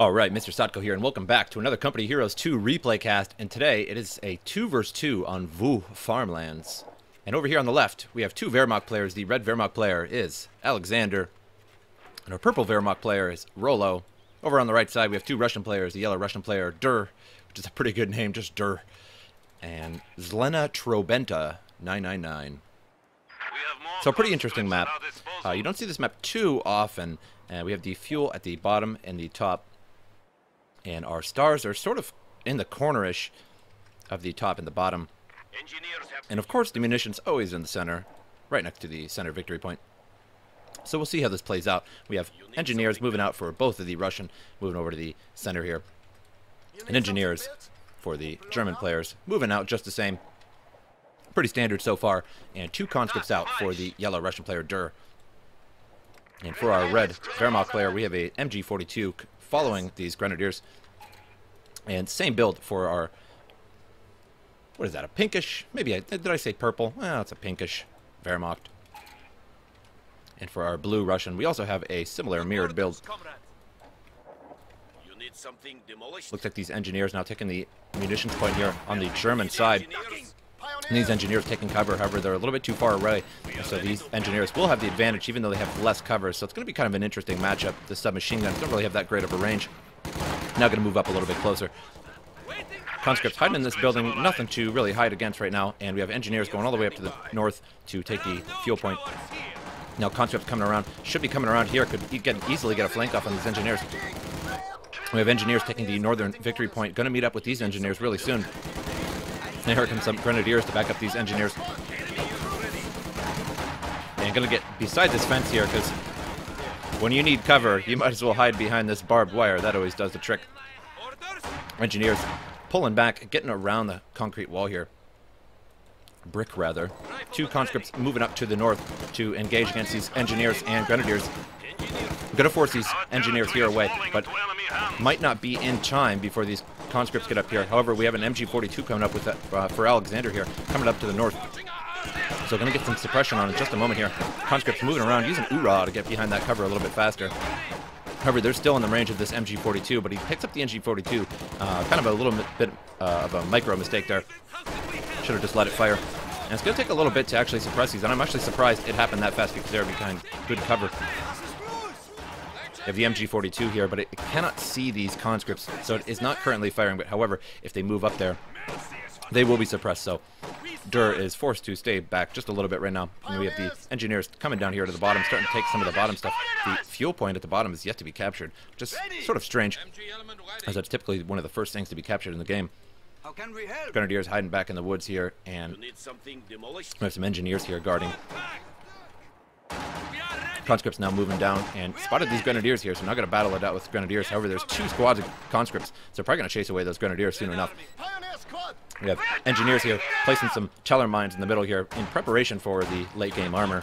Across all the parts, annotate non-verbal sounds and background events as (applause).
All right, Mr. Sotko here, and welcome back to another Company Heroes 2 replay cast. And today it is a 2 vs 2 on Vaux Farmlands. And over here on the left, we have two Wehrmacht players. The red Wehrmacht player is Alexander, and our purple Wehrmacht player is Rollo. Over on the right side, we have two Russian players. The yellow Russian player, Durrr, which is a pretty good name, just Durrr, and Zlena Trobenta 999. So a pretty interesting map. Uh, you don't see this map too often. Uh, we have the fuel at the bottom and the top and our stars are sort of in the cornerish of the top and the bottom. And of course, the munitions always in the center, right next to the center victory point. So we'll see how this plays out. We have engineers moving out for both of the Russian, moving over to the center here. And engineers for the German players, moving out just the same. Pretty standard so far. And two conscripts out for the yellow Russian player, Durrr. And for our red Wehrmacht player, we have a MG42 following these Grenadiers. And same build for our, what is that, a pinkish? Maybe, I, did I say purple? Well, it's a pinkish Wehrmacht. And for our blue Russian, we also have a similar mirrored build. Looks like these engineers now taking the munitions point here on the German side. And these engineers taking cover, however, they're a little bit too far away. So these engineers will have the advantage, even though they have less cover. So it's going to be kind of an interesting matchup. The submachine guns don't really have that great of a range. Now going to move up a little bit closer. Conscripts hiding in this building, nothing to really hide against right now. And we have engineers going all the way up to the north to take the fuel point. Now conscripts coming around, should be coming around here, could get, easily get a flank off on these engineers. We have engineers taking the northern victory point, going to meet up with these engineers really soon. And here comes some grenadiers to back up these engineers. And gonna get beside this fence here, because when you need cover, you might as well hide behind this barbed wire. That always does the trick. Engineers pulling back, getting around the concrete wall here. Brick, rather. Two conscripts moving up to the north to engage against these engineers and grenadiers. Gonna force these engineers here away, but might not be in time before these conscripts get up here. However, we have an MG42 coming up with that, uh, for Alexander here, coming up to the north. So going to get some suppression on in just a moment here. Conscripts moving around, using oorah to get behind that cover a little bit faster. However, they're still in the range of this MG42, but he picks up the MG42. Uh, kind of a little bit uh, of a micro mistake there. Should have just let it fire. And it's going to take a little bit to actually suppress these, and I'm actually surprised it happened that fast because they're behind good cover have the MG42 here, but it cannot see these conscripts, so it is not currently firing. But however, if they move up there, they will be suppressed. So Durrr is forced to stay back just a little bit right now. And we have the engineers coming down here to the bottom, starting to take some of the bottom stuff. The fuel point at the bottom is yet to be captured, which is sort of strange, as that's typically one of the first things to be captured in the game. Grenadiers hiding back in the woods here, and we have some engineers here guarding conscripts now moving down and spotted these grenadiers here, so now going to battle it out with grenadiers. However, there's two squads of conscripts, so probably going to chase away those grenadiers soon enough. We have engineers here placing some teller mines in the middle here in preparation for the late game armor.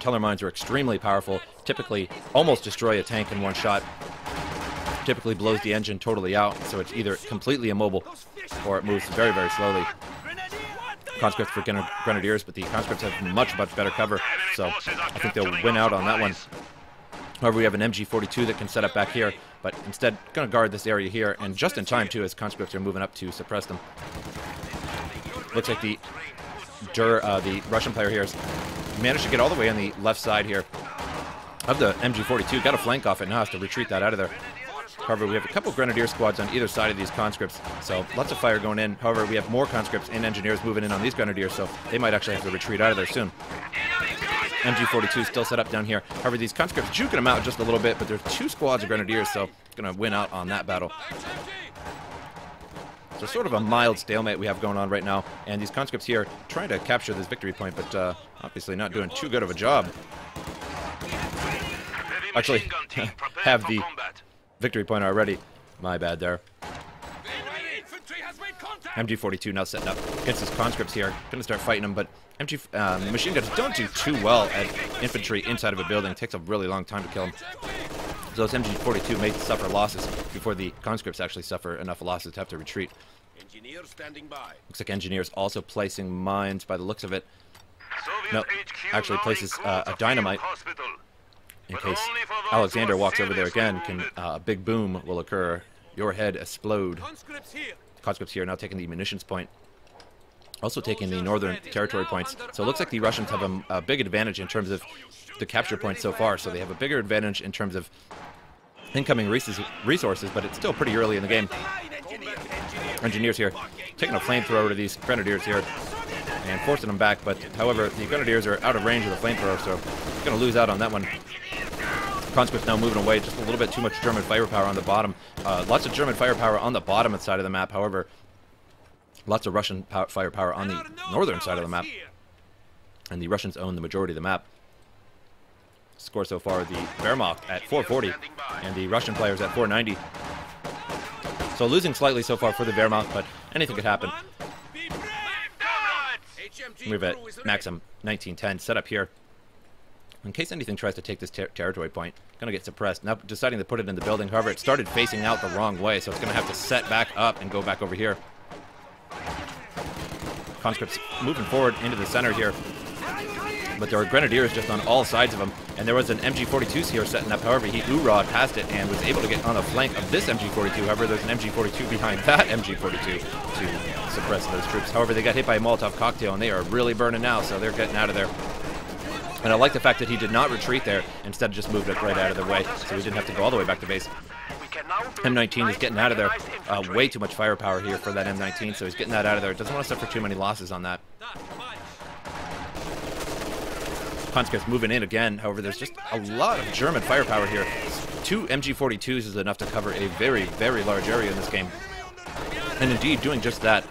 Teller mines are extremely powerful, typically almost destroy a tank in one shot. Typically blows the engine totally out, so it's either completely immobile or it moves very, very slowly conscripts for grenadiers, but the conscripts have much, much better cover, so I think they'll win out on that one. However, we have an MG42 that can set up back here, but instead going to guard this area here, and just in time, too, as conscripts are moving up to suppress them. Looks like the Durrr, uh, the Russian player here has managed to get all the way on the left side here of the MG42. Got a flank off it, now has to retreat that out of there. However, we have a couple Grenadier squads on either side of these conscripts, so lots of fire going in. However, we have more conscripts and engineers moving in on these Grenadiers, so they might actually have to retreat out of there soon. MG42 still set up down here. However, these conscripts juking them out just a little bit, but there's two squads of Grenadiers, so going to win out on that battle. So sort of a mild stalemate we have going on right now, and these conscripts here trying to capture this victory point, but uh, obviously not doing too good of a job. Actually, (laughs) have the victory point already. My bad there. MG42 now setting up against his conscripts here. Gonna start fighting them, but MG um, machine guns don't do too well at infantry inside of a building. It takes a really long time to kill them. So those MG42 may suffer losses before the conscripts actually suffer enough losses to have to retreat. Standing by. Looks like engineers also placing mines by the looks of it. Soviet no, actually places uh, a dynamite in case Alexander walks over there again, can uh, a big boom will occur. Your head explode. Conscripts here now taking the munitions point. Also taking the northern territory points. So it looks like the Russians have a, a big advantage in terms of the capture points so far. So they have a bigger advantage in terms of incoming resources, but it's still pretty early in the game. Engineers here taking a flamethrower to these grenadiers here and forcing them back. But however, the grenadiers are out of range of the flamethrower, so going to lose out on that one. Conscripts now moving away, just a little bit too much German firepower on the bottom. Uh, lots of German firepower on the bottom side of the map, however, lots of Russian firepower on the northern side of the map. And the Russians own the majority of the map. Score so far, the Wehrmacht at 440, and the Russian players at 490. So losing slightly so far for the Wehrmacht, but anything could happen. Move at Maxim 1910 set up here. In case anything tries to take this ter territory point, gonna get suppressed. Now deciding to put it in the building. However, it started facing out the wrong way, so it's gonna have to set back up and go back over here. Conscripts moving forward into the center here. But there are grenadiers just on all sides of them. And there was an MG42 here setting up. However, he oorah'd past it and was able to get on the flank of this MG42. However, there's an MG42 behind (laughs) that MG42 to suppress those troops. However, they got hit by a Molotov cocktail and they are really burning now, so they're getting out of there. And I like the fact that he did not retreat there. Instead, just moved it right out of the way, so he didn't have to go all the way back to base. M19 is getting out of there. Uh, way too much firepower here for that M19, so he's getting that out of there. Doesn't want to suffer too many losses on that. Conscripts moving in again. However, there's just a lot of German firepower here. Two MG42s is enough to cover a very, very large area in this game. And indeed, doing just that.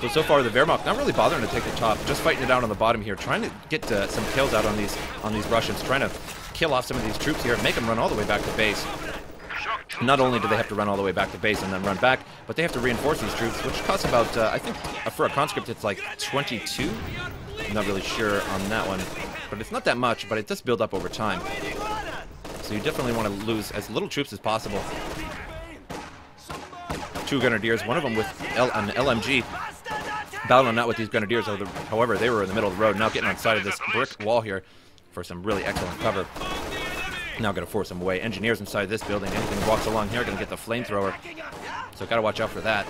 So, so far the Wehrmacht not really bothering to take the top, just fighting it out on the bottom here, trying to get uh, some kills out on these on these Russians, trying to kill off some of these troops here, make them run all the way back to base. Not only do they have to run all the way back to base and then run back, but they have to reinforce these troops, which costs about, uh, I think, uh, for a conscript, it's like 22? I'm not really sure on that one. But it's not that much, but it does build up over time. So you definitely want to lose as little troops as possible. Two Grenadiers, one of them with L an LMG, battling out with these Grenadiers. However, they were in the middle of the road, now getting on side of this brick wall here for some really excellent cover. Now going to force them away. Engineers inside this building. Anything walks along here going to get the flamethrower. So got to watch out for that.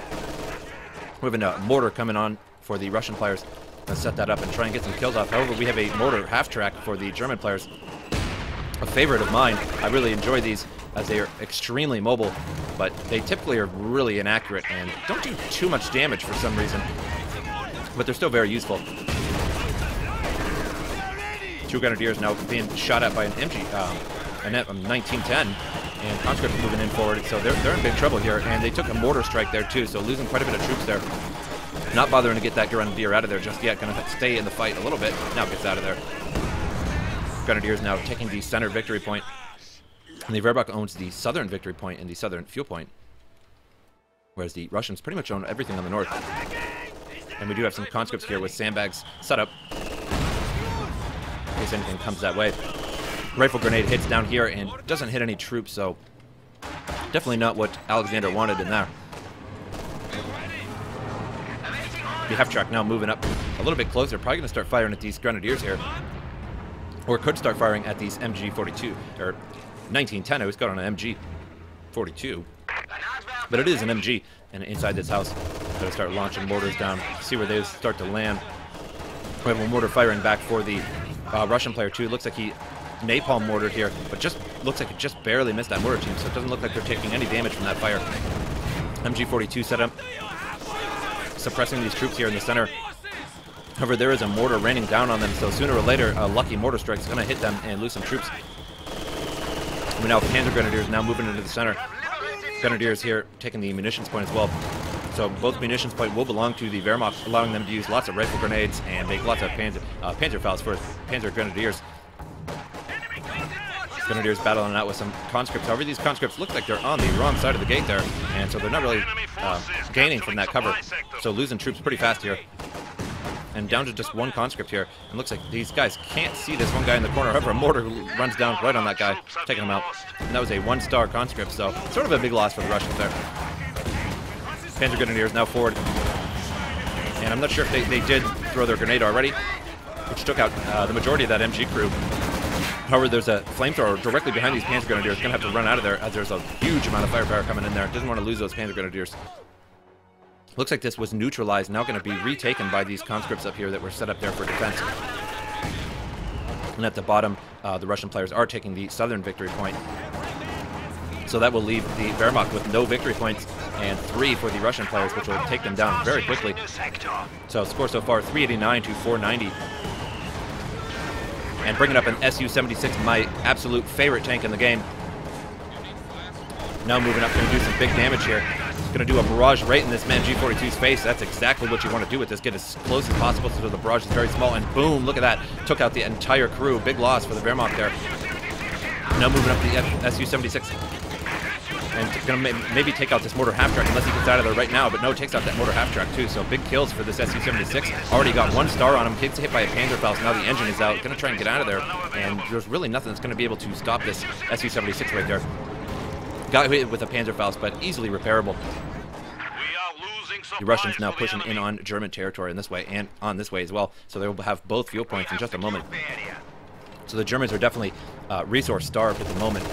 We have a mortar coming on for the Russian players. Let's set that up and try and get some kills off. However, we have a mortar half-track for the German players. A favorite of mine. I really enjoy these as they are extremely mobile, but they typically are really inaccurate and don't do too much damage for some reason. But they're still very useful. Two Grenadiers now being shot at by an MG, um, an 1910 and Conscript moving in forward, so they're, they're in big trouble here, and they took a mortar strike there too, so losing quite a bit of troops there. Not bothering to get that Grenadier out of there just yet, gonna stay in the fight a little bit, now gets out of there. Grenadiers now taking the center victory point, and the Wehrmacht owns the southern victory point and the southern fuel point, whereas the Russians pretty much own everything on the north. And we do have some conscripts here with sandbags set up, in case anything comes that way. Rifle grenade hits down here and doesn't hit any troops, so definitely not what Alexander wanted in there. The half track now moving up a little bit closer. Probably going to start firing at these grenadiers here. Or could start firing at these MG-42, or 1910. I always got on an MG-42. But it is an MG, and inside this house, to start launching mortars down, see where they start to land. We have a mortar firing back for the uh, Russian player too. Looks like he napalm mortared here, but just looks like it just barely missed that mortar team, so it doesn't look like they're taking any damage from that fire. MG42 set up, suppressing these troops here in the center. However, there is a mortar raining down on them, so sooner or later, a lucky mortar strike is going to hit them and lose some troops. We now have Panzer Grenadiers now moving into the center. Grenadiers here taking the munitions point as well. So both munitions point will belong to the Wehrmacht, allowing them to use lots of rifle grenades and make lots of Panzer, uh, Panzerfaust for Panzer Grenadiers. Grenadiers battling out with some conscripts. However, these conscripts look like they're on the wrong side of the gate there, and so they're not really uh, gaining from that cover. So losing troops pretty fast here. And down to just one conscript here. And looks like these guys can't see this one guy in the corner. However, a mortar runs down right on that guy, taking him out. And that was a one-star conscript, so sort of a big loss for the Russians there. Panzer Grenadiers now forward. And I'm not sure if they, they did throw their grenade already, which took out uh, the majority of that MG crew. However, there's a flamethrower directly behind these Panzer Grenadiers. Going to have to run out of there as there's a huge amount of firepower coming in there. Doesn't want to lose those Panzer Grenadiers. Looks like this was neutralized, now going to be retaken by these conscripts up here that were set up there for defense. And at the bottom, uh, the Russian players are taking the southern victory point. So that will leave the Wehrmacht with no victory points and three for the Russian players, which will take them down very quickly. So score so far, 389 to 490. And bringing up an Su-76, my absolute favorite tank in the game. Now moving up, going to do some big damage here. To do a barrage right in this MG42's face. That's exactly what you want to do with this. Get as close as possible so the barrage is very small. And boom, look at that. Took out the entire crew. Big loss for the Wehrmacht there. Now moving up the Su-76 and gonna maybe take out this mortar half track unless he gets out of there right now. But no, takes out that mortar half track too. So big kills for this Su-76. Already got one star on him. Gets hit by a Panzerfaust. Now the engine is out. Gonna try and get out of there. And there's really nothing that's gonna be able to stop this Su-76 right there. Got hit with a Panzerfaust, but easily repairable. The Russians now pushing in on German territory in this way and on this way as well. So they will have both fuel points in just a moment. So the Germans are definitely uh, resource starved at the moment.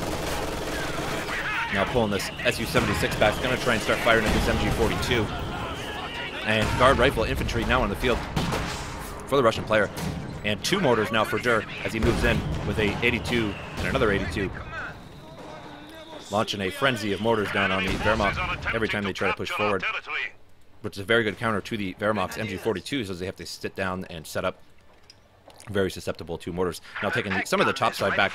Now pulling this Su-76 back. Going to try and start firing at this MG-42. And guard rifle infantry now on the field for the Russian player. And two mortars now for Durrr as he moves in with a 82 and another 82. Launching a frenzy of mortars down on the Wehrmacht every time they try to push forward. Which is a very good counter to the Wehrmacht's MG-42s as they have to sit down and set up very susceptible to mortars. Now taking some of the top side back.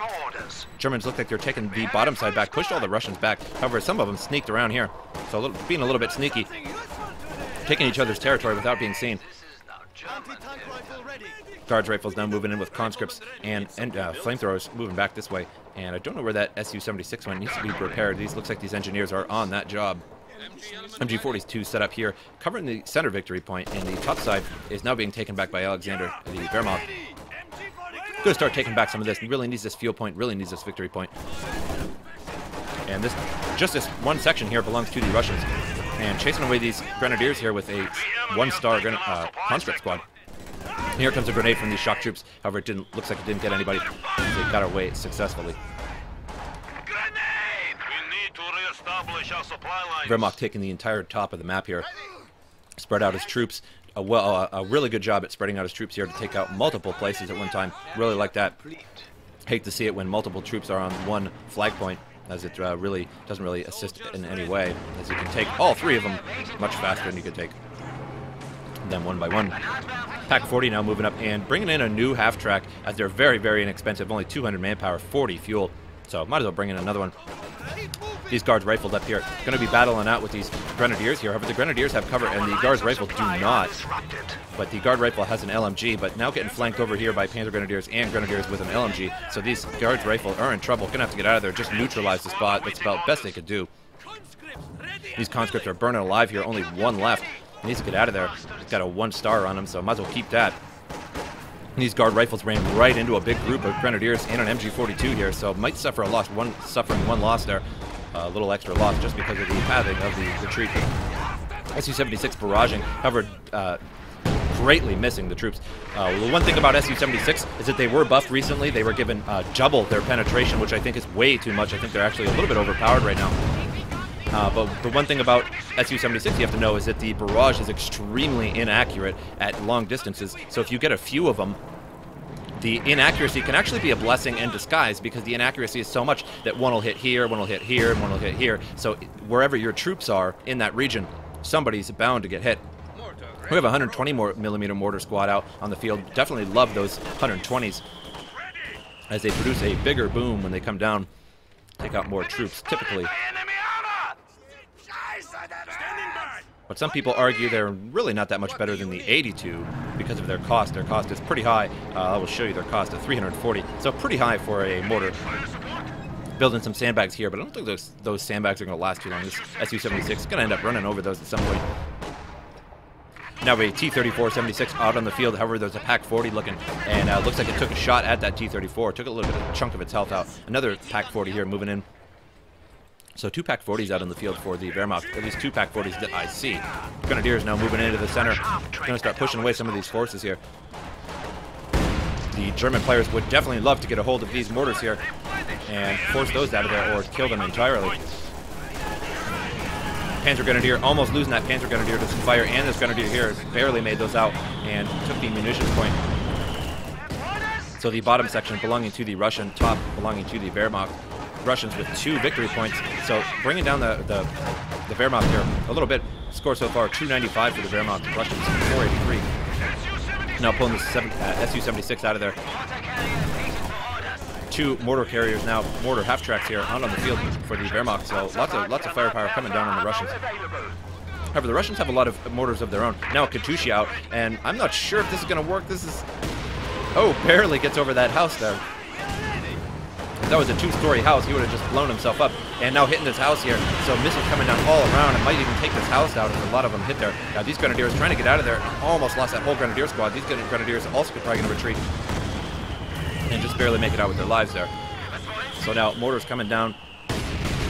Germans look like they're taking the bottom side back, pushed all the Russians back. However, some of them sneaked around here. So a little, being a little bit sneaky. Taking each other's territory without being seen. Guards rifles now moving in with conscripts and, and uh, flamethrowers moving back this way. And I don't know where that Su-76 one needs to be repaired. These looks like these engineers are on that job. MG42 set up here, covering the center victory point, and the top side is now being taken back by Alexander, the Wehrmacht. Gonna start taking back some of this. He really needs this fuel point, really needs this victory point. And this, just this one section here belongs to the Russians. And chasing away these grenadiers here with a one-star uh, conscript squad. And here comes a grenade from these shock troops. However, it didn't looks like it didn't get anybody. They got away successfully. Wehrmacht taking the entire top of the map here. Spread out his troops. A, well, a, a really good job at spreading out his troops here to take out multiple places at one time. Really like that. Hate to see it when multiple troops are on one flag point, as it uh, really doesn't really assist in any way, as you can take all three of them much faster than you could take them one by one. Pak 40 now moving up and bringing in a new half track as they're very, very inexpensive. Only 200 manpower, 40 fuel. So might as well bring in another one. These guards rifled up here. Going to be battling out with these grenadiers here. However, the grenadiers have cover, and the guards rifle do not. But the guard rifle has an LMG, but now getting flanked over here by Panzer Grenadiers and Grenadiers with an LMG. So these guards rifle are in trouble. Going to have to get out of there, just neutralize the spot. That's about best they could do. These conscripts are burning alive here. Only one left. He needs to get out of there. He's got a one star on him, so might as well keep that. These guard rifles ran right into a big group of grenadiers and an MG42 here, so might suffer a loss, one suffering one loss there, a little extra loss just because of the pathing of the retreat. Su-76 barraging, however, uh, greatly missing the troops. Uh, the one thing about Su-76 is that they were buffed recently. They were given uh, double their penetration, which I think is way too much. I think they're actually a little bit overpowered right now. Uh, but the one thing about Su-76 you have to know is that the barrage is extremely inaccurate at long distances. So if you get a few of them, the inaccuracy can actually be a blessing in disguise because the inaccuracy is so much that one will hit here, one will hit here, and one will hit here. So wherever your troops are in that region, somebody's bound to get hit. We have 120 more millimeter mortar squad out on the field. Definitely love those 120s as they produce a bigger boom when they come down. Take out more troops, typically. But some people argue they're really not that much better than the 82 because of their cost. Their cost is pretty high. Uh, I will show you their cost at 340. So pretty high for a mortar. Building some sandbags here, but I don't think those, those sandbags are going to last too long. This Su-76 is going to end up running over those at some point. Now a T-34-76 out on the field. However, there's a Pak-40 looking, and uh, looks like it took a shot at that T-34. Took a little bit of a chunk of its health out. Another Pak-40 here moving in. So two Pak 40s out in the field for the Wehrmacht. At least two Pak 40s that I see. Grenadiers now moving into the center. Going to start pushing away some of these forces here. the German players would definitely love to get a hold of these mortars here and force those out of there or kill them entirely. Panzer Grenadier almost losing that Panzer Grenadier to some fire, and this Grenadier here barely made those out and took the munitions point. So the bottom section belonging to the Russian, top belonging to the Wehrmacht. Russians with two victory points. So bringing down the, the, the Wehrmacht here a little bit. Score so far 295 for the Wehrmacht. Russians 483. Now pulling the uh, Su-76 out of there. Two mortar carriers now, mortar half tracks here out on the field for the Wehrmacht. So lots of lots of firepower coming down on the Russians. However, the Russians have a lot of mortars of their own. Now Katyusha out, and I'm not sure if this is going to work. This is... Oh, barely gets over that house there. That was a two-story house, he would have just blown himself up. And now hitting this house here, so missiles coming down all around. It might even take this house out if a lot of them hit there. Now these Grenadiers trying to get out of there, almost lost that whole Grenadier squad. These Grenadiers also probably going to retreat and just barely make it out with their lives there. So now mortars coming down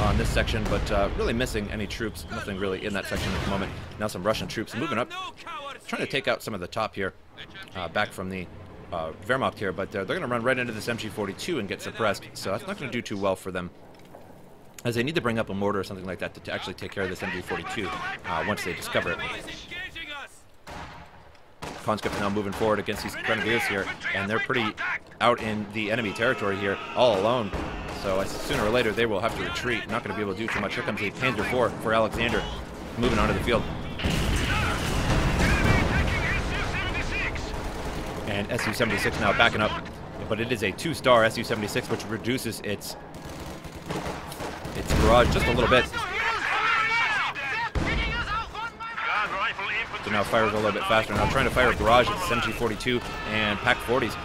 on this section, but uh, really missing any troops. Nothing really in that section at the moment. Now some Russian troops moving up, trying to take out some of the top here, uh, back from the uh, Wehrmacht here, but they're, they're going to run right into this MG42 and get suppressed, so that's not going to do too well for them. As they need to bring up a mortar or something like that to, actually take care of this MG42 uh, once they discover it. Conscript now moving forward against these Grenadiers here, and they're pretty out in the enemy territory here, all alone. So sooner or later they will have to retreat. Not going to be able to do too much. Here comes a Panzer IV for Alexander, moving onto the field. And Su-76 now backing up, but it is a two-star Su-76, which reduces its its barrage just a little bit. So now fires a little bit faster. Now trying to fire a barrage at the MG42 and PaK-40s.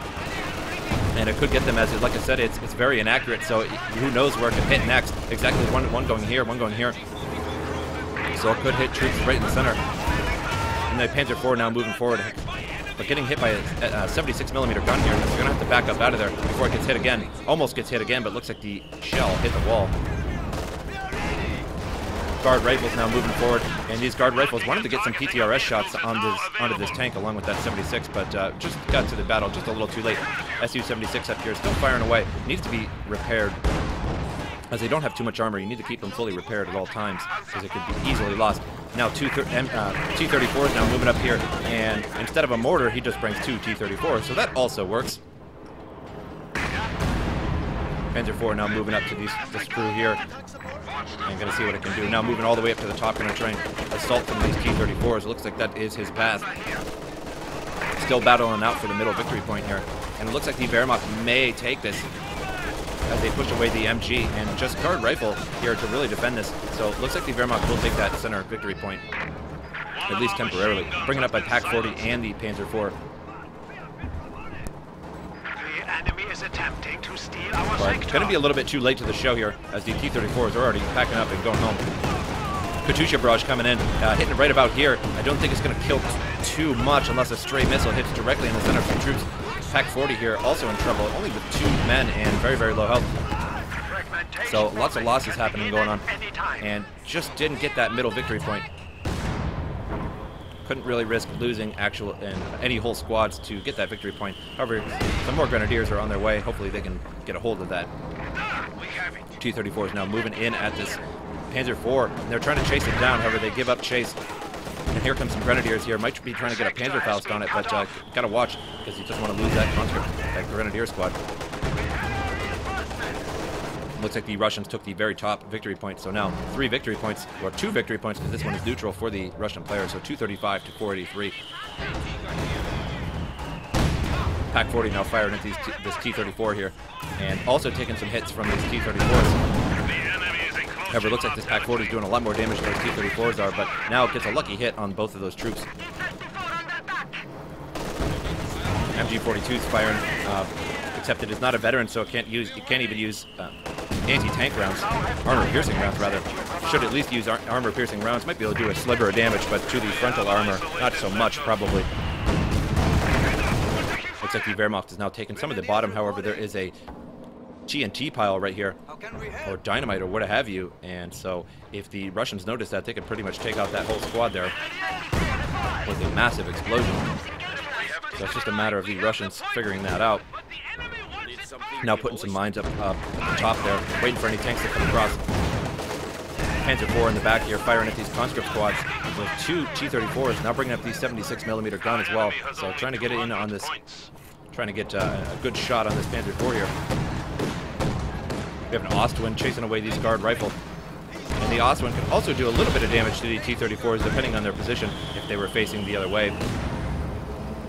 And it could get them as, it, like I said, it's, it's very inaccurate, so who knows where it could hit next. Exactly one, one going here, one going here. So it could hit troops right in the center. And the Panzer IV now moving forward. But getting hit by a, a 76 millimeter gun here, going to have to back up out of there before it gets hit again. Almost gets hit again, but looks like the shell hit the wall guard rifles now moving forward, and these guard rifles wanted to get some PTRS shots on this onto this tank along with that 76, but uh, just got to the battle just a little too late. Su-76 up here still firing away, needs to be repaired. As they don't have too much armor, you need to keep them fully repaired at all times, because it could be easily lost. Now two uh, T-34s now moving up here, and instead of a mortar, he just brings two T-34s, so that also works. Panzer IV now moving up to these, this crew here. And gonna see what it can do. Now moving all the way up to the top, gonna try and assault some of these T-34s. It looks like that is his path. Still battling out for the middle victory point here. And it looks like the Wehrmacht may take this as they push away the MG and just guard rifle here to really defend this. So it looks like the Wehrmacht will take that center victory point, at least temporarily. Bringing up by PaK-40 and the Panzer IV. But it's going to be a little bit too late to the show here, as the T-34s are already packing up and going home. Katyusha barrage coming in, uh, hitting it right about here. I don't think it's going to kill too much unless a stray missile hits directly in the center of some troops. PaK-40 here also in trouble, only with two men and very, very low health. So lots of losses happening going on, and just didn't get that middle victory point couldn't really risk losing actual and any whole squads to get that victory point. However, some more Grenadiers are on their way. Hopefully they can get a hold of that. T-34 is now moving in at this Panzer IV. And they're trying to chase it down. However, they give up chase. And here comes some Grenadiers here. Might be trying to get a Panzerfaust on it, but uh, gotta watch because you just want to lose that conscript, that Grenadier squad. Looks like the Russians took the very top victory point, so now three victory points, or two victory points, because this one is neutral for the Russian players, so 235 to 483. PaK-40 now firing at these this T-34 here, and also taking some hits from these T-34s. However, it looks like this PaK-40 is doing a lot more damage than those T-34s are, but now it gets a lucky hit on both of those troops. MG-42 is firing, uh, except it is not a veteran, so it can't use, it can't even use uh, anti-tank rounds, armor-piercing rounds rather. Should at least use ar armor-piercing rounds. Might be able to do a sliver of damage, but to the frontal armor, not so much probably. Looks like the Wehrmacht has now taken some of the bottom. However, there is a TNT pile right here, or dynamite, or what have you. And so, if the Russians notice that, they can pretty much take out that whole squad there with a massive explosion. So it's just a matter of the Russians figuring that out. Now putting some mines up, up top there, waiting for any tanks to come across. Panzer IV in the back here, firing at these conscript squads with two T-34s, now bringing up the 76 millimeter gun as well. So trying to get it in on this, trying to get uh, a good shot on this Panzer IV here. We have an Ostwind chasing away these guard rifle. And the Ostwind can also do a little bit of damage to the T-34s depending on their position if they were facing the other way.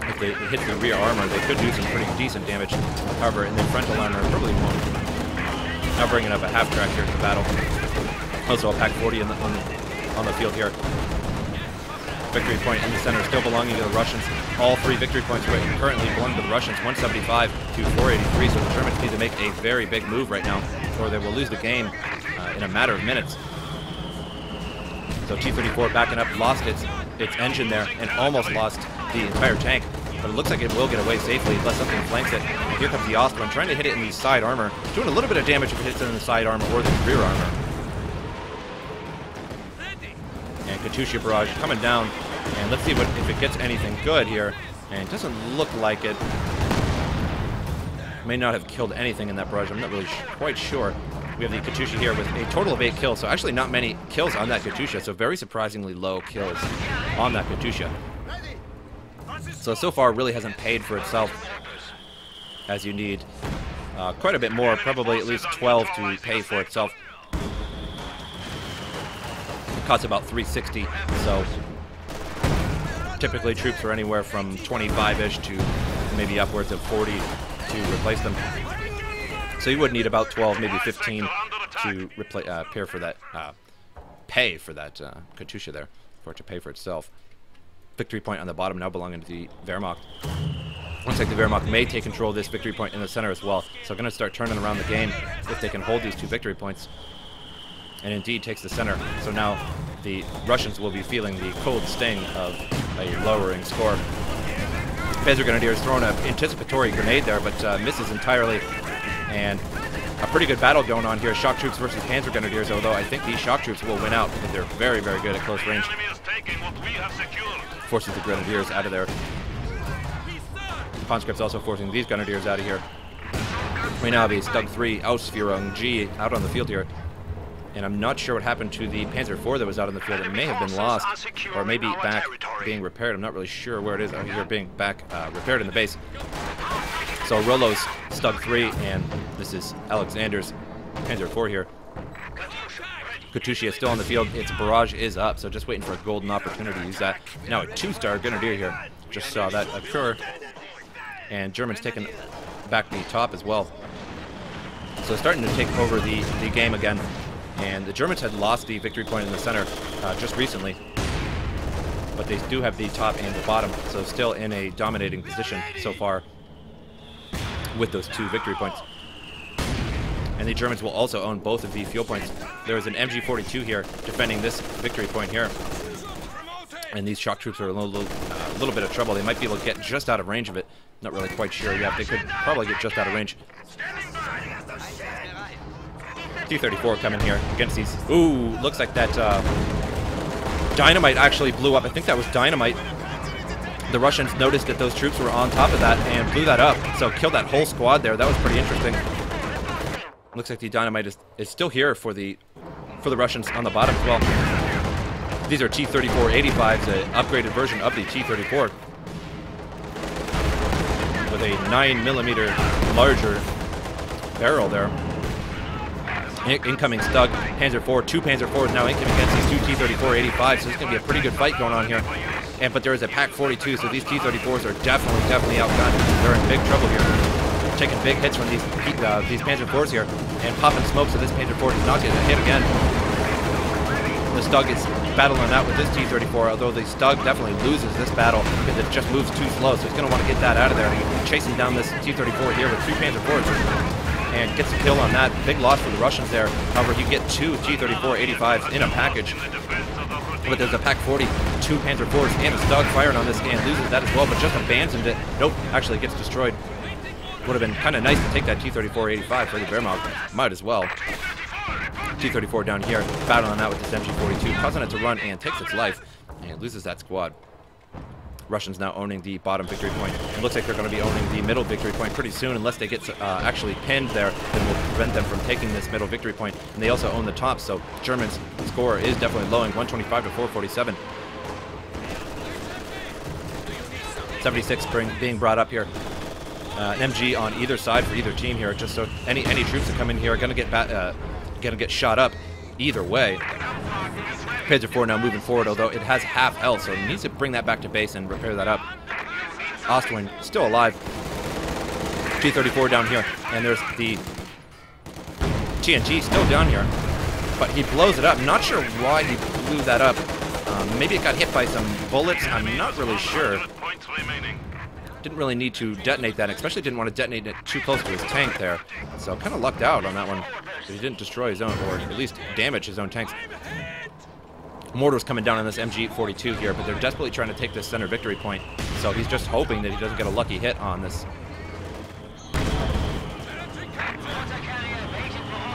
If they hit the rear armor, they could do some pretty decent damage. However, in the frontal armor, probably won't. Now bringing up a half track here to battle. Also a 40 the, on, the, on the field here. Victory point in the center still belonging to the Russians. All three victory points currently belong to the Russians, 175 to 483. So the Germans need to make a very big move right now, or they will lose the game uh, in a matter of minutes. So T-34 backing up, lost its its engine there, and almost lost the entire tank. But it looks like it will get away safely unless something flanks it. And here comes the Ostwind, trying to hit it in the side armor, doing a little bit of damage if it hits it in the side armor or the rear armor. And Katyusha Barrage coming down, and let's see what if it gets anything good here. And it doesn't look like it. May not have killed anything in that barrage. I'm not really quite sure. We have the Katyusha here with a total of 8 kills, so actually not many kills on that Katyusha, so very surprisingly low kills on that Katyusha. So, so far really hasn't paid for itself as you need uh, quite a bit more, probably at least 12 to pay for itself. It costs about 360, so typically troops are anywhere from 25-ish to maybe upwards of 40 to replace them. So you would need about 12, maybe 15 to replace, uh, pay for that, uh, pay for that uh, Katyusha there, for it to pay for itself. Victory point on the bottom now belonging to the Wehrmacht. Looks like the Wehrmacht may take control of this victory point in the center as well. So going to start turning around the game if they can hold these two victory points. And indeed takes the center. So now the Russians will be feeling the cold sting of a lowering score. Panzer Grenadiers throwing an anticipatory grenade there, but uh, misses entirely. And a pretty good battle going on here. Shock troops versus Panzer Grenadiers, although I think these shock troops will win out because they're very, very good at close range. Forces the Grenadiers out of there. Conscripts also forcing these Grenadiers out of here. Right now, the Stug 3 Ausführung G out on the field here. And I'm not sure what happened to the Panzer IV that was out in the field. It may have been lost, or maybe back being repaired. I'm not really sure where it is. Out here being back uh, repaired in the base. So Rollo's Stug 3, and this is Alexander's Panzer IV here. Katyusha is still on the field. Its barrage is up, so just waiting for a golden opportunity to use that. Now a two-star Grenadier here. Just saw that occur. And Germans taking back the top as well. So starting to take over the, the game again. And the Germans had lost the victory point in the center uh, just recently. But they do have the top and the bottom, so still in a dominating position so far with those two victory points. And the Germans will also own both of the fuel points. There is an MG42 here defending this victory point here. And these shock troops are a little, uh, little bit of trouble. They might be able to get just out of range of it. Not really quite sure yet. They could probably get just out of range. T-34 coming here against these. Ooh, looks like that uh, dynamite actually blew up. I think that was dynamite the Russians noticed that those troops were on top of that and blew that up. So killed that whole squad there. That was pretty interesting. Looks like the dynamite is, is still here for the for the Russians on the bottom as well. These are T-34-85s, an upgraded version of the T-34 with a 9 millimeter larger barrel there. In incoming Stug, Panzer IV, two Panzer IVs now incoming against these two T-34-85s, so it's going to be a pretty good fight going on here. And but there is a Pak 42, so these T-34s are definitely, definitely outgunned. They're in big trouble here. Taking big hits from these uh, these Panzer IVs here, and popping smoke, so this Panzer IV does not get hit again. The Stug is battling out with this T-34, although the Stug definitely loses this battle because it just moves too slow, so he's going to want to get that out of there. Chasing down this T-34 here with two Panzer IVs and gets a kill on that. Big loss for the Russians there. However, you get two T-34-85s in a package but there's a Pak 40, two Panzer IVs, and a Stug firing on this and loses that as well, but just abandoned it. Nope, actually gets destroyed. Would have been kind of nice to take that T-34-85 for the Wehrmacht. Might as well. T-34 down here, battling out with this MG-42, causing it to run and takes its life, and loses that squad. Russians now owning the bottom victory point. It looks like they're going to be owning the middle victory point pretty soon, unless they get uh, actually pinned there, then will prevent them from taking this middle victory point. And they also own the top, so Germans' score is definitely lowing, 125 to 447. 76 bring, being brought up here. Uh, an MG on either side for either team here, just so any any troops that come in here are going to get uh, going to get shot up either way. Panzer 4 now moving forward, although it has half health, so it needs to bring that back to base and repair that up. Ostwind still alive. T-34 down here, and there's the TNT still down here, but he blows it up. Not sure why he blew that up. Um, maybe it got hit by some bullets. I'm not really sure. Didn't really need to detonate that, especially didn't want to detonate it too close to his tank there. So kind of lucked out on that one. But he didn't destroy his own, or at least damage his own tanks. Mortar's coming down on this MG-42 here, but they're desperately trying to take this center victory point. So he's just hoping that he doesn't get a lucky hit on this.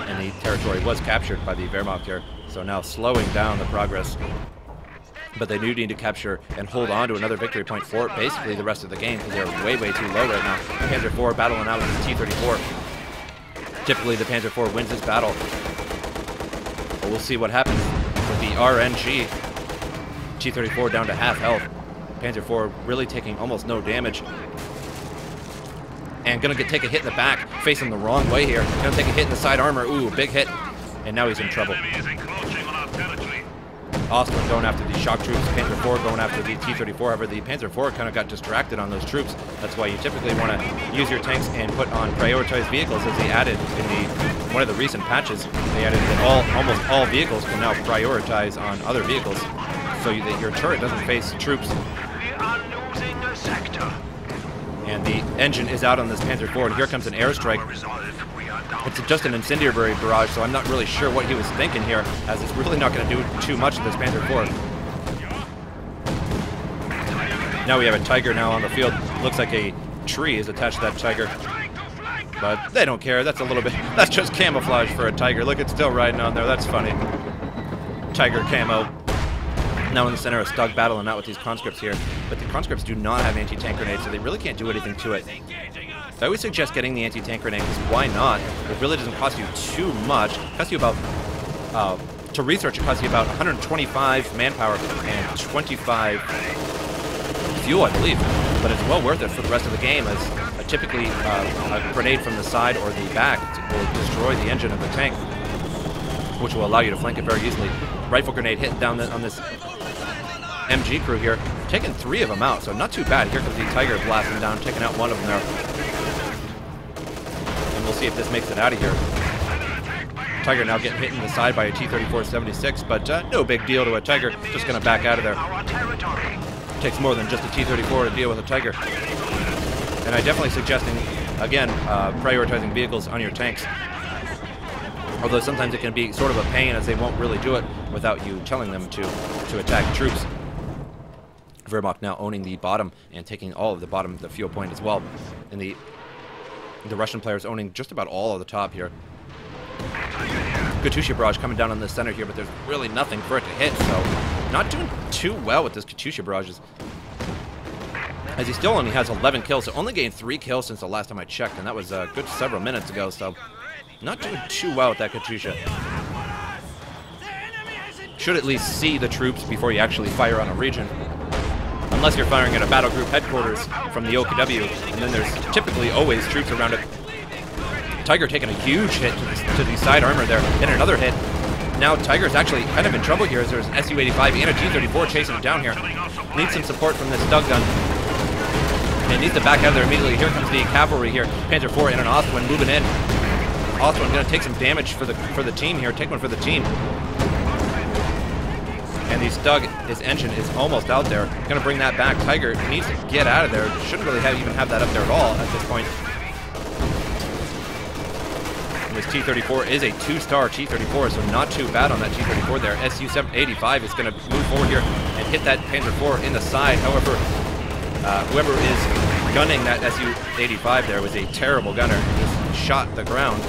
And the territory was captured by the Wehrmacht here, so now slowing down the progress. But they do need to capture and hold on to another victory point for basically the rest of the game because they're way, way too low right now. Panzer IV battling out with the T-34. Typically, the Panzer IV wins this battle. But we'll see what happens with the RNG. T-34 down to half health. Panzer IV really taking almost no damage. And gonna get take a hit in the back, facing the wrong way here. Gonna take a hit in the side armor. Ooh, big hit. And now he's in trouble. Ostwind going after the shock troops, Panzer IV going after the T-34. However, the Panzer IV kind of got distracted on those troops. That's why you typically want to use your tanks and put on prioritized vehicles as they added in the one of the recent patches. They added that all almost all vehicles can now prioritize on other vehicles so that your turret doesn't face troops. We are losing the sector. And the engine is out on this Panzer IV, and here comes an airstrike. It's just an incendiary barrage, so I'm not really sure what he was thinking here, as it's really not going to do too much to this Panzer IV. Now we have a Tiger now on the field. Looks like a tree is attached to that Tiger. But they don't care. That's a little bit... (laughs) That's just camouflage for a Tiger. Look, it's still riding on there. That's funny. Tiger camo. Now in the center of Stug battling out with these conscripts here. But the conscripts do not have anti-tank grenades, so they really can't do anything to it. So I would suggest getting the anti-tank grenade, because why not? It really doesn't cost you too much. It costs you about, uh, to research, it costs you about 125 manpower and 25 fuel, I believe. But it's well worth it for the rest of the game, as uh, typically uh, a grenade from the side or the back will destroy the engine of the tank, which will allow you to flank it very easily. Rifle grenade hitting down the, on this MG crew here, taking three of them out, so not too bad. Here comes the Tiger blasting down, taking out one of them there and we'll see if this makes it out of here. Tiger now getting hit in the side by a T-34-76, but uh, no big deal to a Tiger. Just going to back out of there. Takes more than just a T-34 to deal with a Tiger. And I definitely suggesting, again, uh, prioritizing vehicles on your tanks. Although sometimes it can be sort of a pain as they won't really do it without you telling them to, to attack troops. Wehrmacht now owning the bottom and taking all of the bottom, of the fuel point as well. In the the Russian players owning just about all of the top here. Katyusha barrage coming down on the center here, but there's really nothing for it to hit, so not doing too well with this Katyusha barrages. As he still only has 11 kills, so only gained 3 kills since the last time I checked, and that was a good several minutes ago, so not doing too well with that Katyusha. Should at least see the troops before you actually fire on a region unless you're firing at a battle group headquarters from the OKW, and then there's typically always troops around it. Tiger taking a huge hit to the, to the side armor there, and another hit. Now Tiger's actually kind of in trouble here as there's an Su-85 and a T-34 chasing him down here. Needs some support from this Stug gun. And needs to back out of there immediately. Here comes the cavalry here. Panzer IV and an Ostwind moving in. Ostwind gonna take some damage for the for the team here. Take one for the team. He's dug, his engine is almost out there. Gonna bring that back. Tiger needs to get out of there. Shouldn't really have, even have that up there at all at this point. And this T-34 is a two-star T-34, so not too bad on that T-34 there. Su-85 is gonna move forward here and hit that Panzer IV in the side. However, uh, whoever is gunning that Su-85 there was a terrible gunner. Just shot the ground.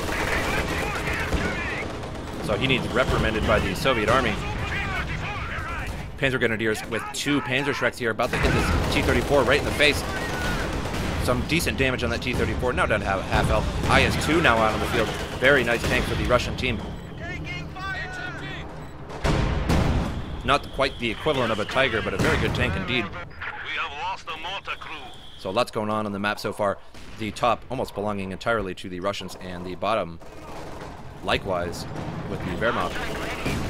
So he needs reprimanded by the Soviet army. Panzer Grenadiers with two Panzerschrecks here, about to hit this T-34 right in the face. Some decent damage on that T-34, now down to have half health. IS-2 now out on the field. Very nice tank for the Russian team. Not quite the equivalent of a Tiger, but a very good tank indeed. So lots going on on the map so far. The top almost belonging entirely to the Russians, and the bottom likewise with the Wehrmacht.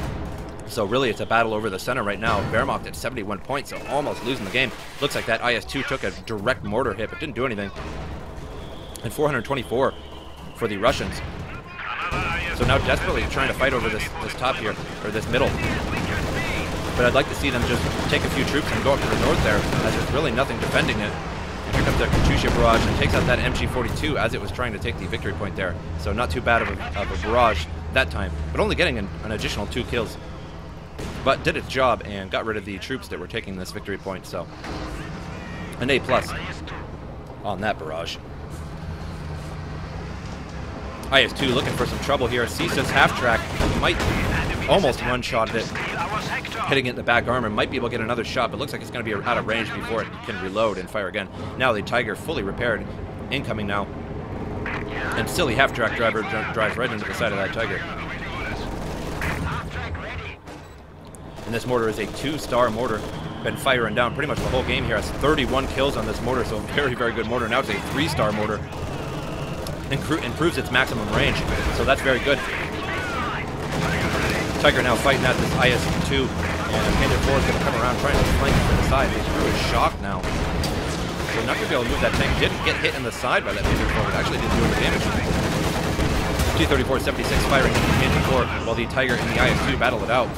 So really it's a battle over the center right now. Wehrmacht at 71 points, so almost losing the game. Looks like that IS-2 took a direct mortar hit, but didn't do anything. And 424 for the Russians. So now desperately trying to fight over this, this top here, or this middle. But I'd like to see them just take a few troops and go up to the north there, as there's really nothing defending it. And here comes the Katyusha barrage and takes out that MG42 as it was trying to take the victory point there. So not too bad of a, of a barrage that time, but only getting an, an additional two kills. But did its job and got rid of the troops that were taking this victory point, so an A plus on that barrage. I IS-2 looking for some trouble here. CSIS half track might almost one-shot it, hitting it in the back armor. Might be able to get another shot, but looks like it's going to be out of range before it can reload and fire again. Now the Tiger fully repaired, incoming now. And silly half-track driver drives right into the side of that Tiger. And this mortar is a two-star mortar. Been firing down pretty much the whole game here. Has 31 kills on this mortar, so very, very good mortar. Now it's a three-star mortar. improves its maximum range, so that's very good. Tiger now fighting at this IS-2, and Panzer IV is going to come around trying to flank from the side. He's really shocked now. So not going to be able to move that tank. Didn't get hit in the side by that Panzer IV, but actually didn't do any damage. T-34 76 firing into Panzer IV while the Tiger and the IS-2 battle it out.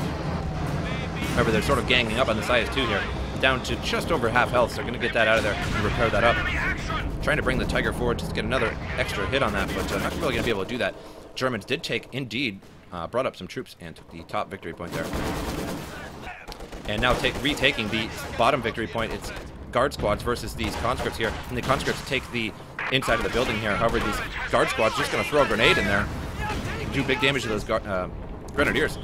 However, they're sort of ganging up on the IS-2 here. Down to just over half health, so they're going to get that out of there and repair that up. Trying to bring the Tiger forward to get another extra hit on that, but uh, not really going to be able to do that. Germans did take, indeed, uh, brought up some troops and took the top victory point there. And now take retaking the bottom victory point. It's guard squads versus these conscripts here. And the conscripts take the inside of the building here. However, these guard squads just going to throw a grenade in there. Do big damage to those uh, grenadiers.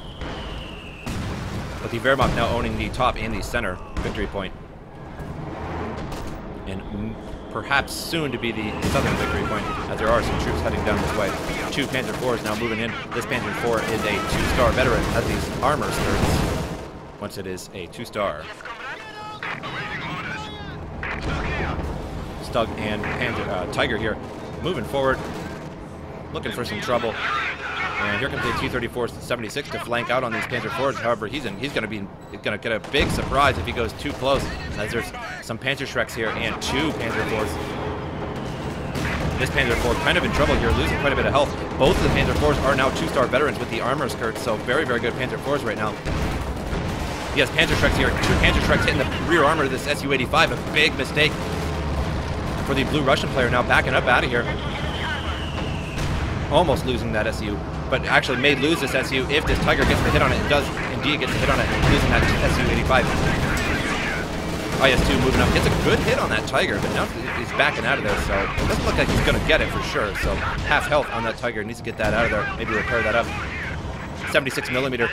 But the Wehrmacht now owning the top and the center victory point. And perhaps soon to be the southern victory point, as there are some troops heading down this way. Two Panzer IVs now moving in. This Panzer IV is a two-star veteran, has these armor skirts, once it is a two-star. Stug and Panzer, uh, Tiger here, moving forward, looking for some trouble. And here comes the T-34 76 to flank out on these Panzer IVs. However, he's in, he's going to be going to get a big surprise if he goes too close, as there's some Panzerschrecks here and two Panzer IVs. This Panzer IV kind of in trouble here, losing quite a bit of health. Both of the Panzer IVs are now two-star veterans with the armor skirts, so very, very good Panzer IVs right now. He has Panzerschrecks here. Two Panzerschrecks hitting the rear armor of this Su-85. A big mistake for the blue Russian player now backing up out of here. Almost losing that SU but actually may lose this SU if this Tiger gets the hit on it. It does indeed get the hit on it, losing that SU-85. IS-2 moving up. Gets a good hit on that Tiger, but now he's backing out of there, so it doesn't look like he's going to get it for sure. So half health on that Tiger. Needs to get that out of there. Maybe repair that up. 76 millimeter.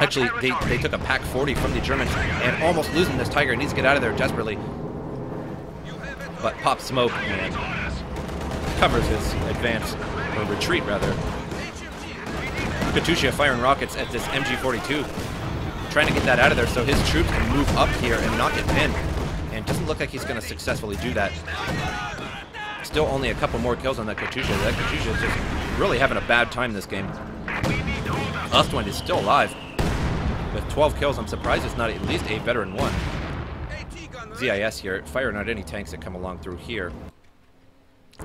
Actually, they, they took a Pak 40 from the Germans and almost losing this Tiger. Needs to get out of there desperately. But pop smoke and covers his advance, or retreat rather. Katyusha firing rockets at this MG42, trying to get that out of there so his troops can move up here and not get pinned. And doesn't look like he's going to successfully do that. Still only a couple more kills on that Katyusha. That Katyusha is just really having a bad time this game. Ostwind is still alive. With 12 kills, I'm surprised it's not at least a veteran one. ZIS here, firing out any tanks that come along through here.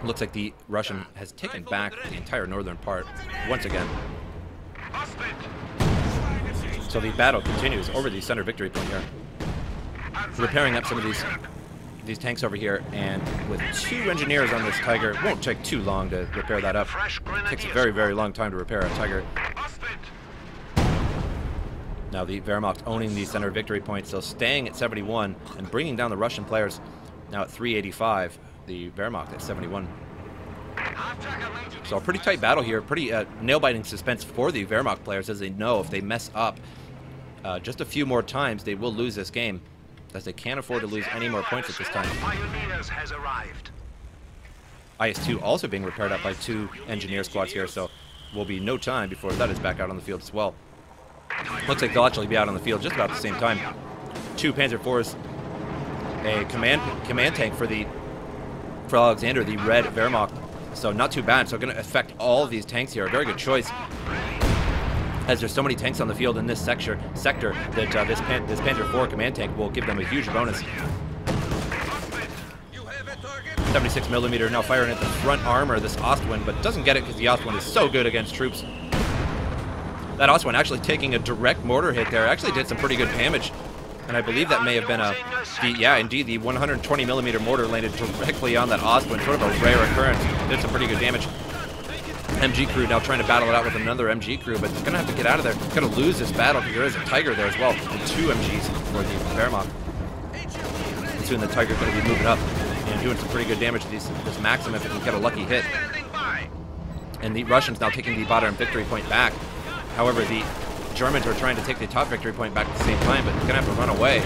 Looks like the Russian has taken back the entire northern part once again. So the battle continues over the center victory point here. Repairing up some of these these tanks over here, and with two engineers on this Tiger, won't take too long to repair that up. It takes a very, very long time to repair a Tiger. Now the Wehrmacht owning the center victory point, so staying at 71 and bringing down the Russian players now at 385. The Wehrmacht at 71. So a pretty tight battle here, pretty uh, nail-biting suspense for the Wehrmacht players as they know if they mess up uh, just a few more times, they will lose this game, as they can't afford to lose any more points at this time. Pioneers has arrived. IS-2 also being repaired up by two engineer squads here, so will be no time before that is back out on the field as well. Looks like they'll actually be out on the field just about the same time. Two Panzer IVs, a command command tank for the for Alexander, the red Wehrmacht. So not too bad. So going to affect all of these tanks here. A very good choice. As there's so many tanks on the field in this sector, sector that uh, this, Pan this Panzer IV command tank will give them a huge bonus. 76 millimeter now firing at the front armor this Ostwind, but doesn't get it because the Ostwind is so good against troops. That Ostwind actually taking a direct mortar hit there actually did some pretty good damage. And I believe that may have been a, the, yeah, indeed, the 120 millimeter mortar landed directly on that Ostwind, sort of a rare occurrence. Did some pretty good damage. MG crew now trying to battle it out with another MG crew, but it's gonna have to get out of there. Gonna lose this battle because there is a Tiger there as well, and two MGs for the. And soon the Tiger's gonna be moving up and doing some pretty good damage to these, this Maxim if it can get a lucky hit. And the Russians now taking the bottom victory point back. However, the Germans are trying to take the top victory point back at the same time, but they're gonna have to run away.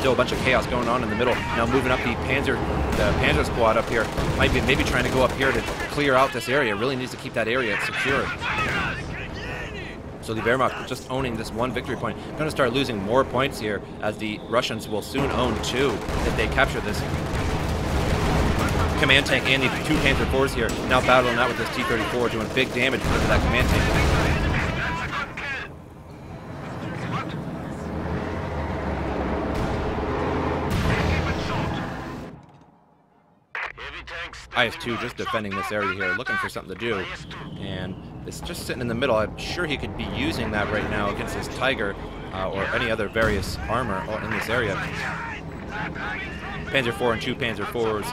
Still a bunch of chaos going on in the middle. Now moving up the Panzer, the Panzer squad up here. Might be maybe trying to go up here to clear out this area. Really needs to keep that area secure. So the Wehrmacht just owning this one victory point. Going to start losing more points here as the Russians will soon own two if they capture this command tank and the two Panzer IVs here. Now battling out with this T-34 doing big damage of that command tank. IS-2 just defending this area here, looking for something to do. And it's just sitting in the middle. I'm sure he could be using that right now against this Tiger uh, or any other various armor in this area. Panzer IV and two Panzer IVs.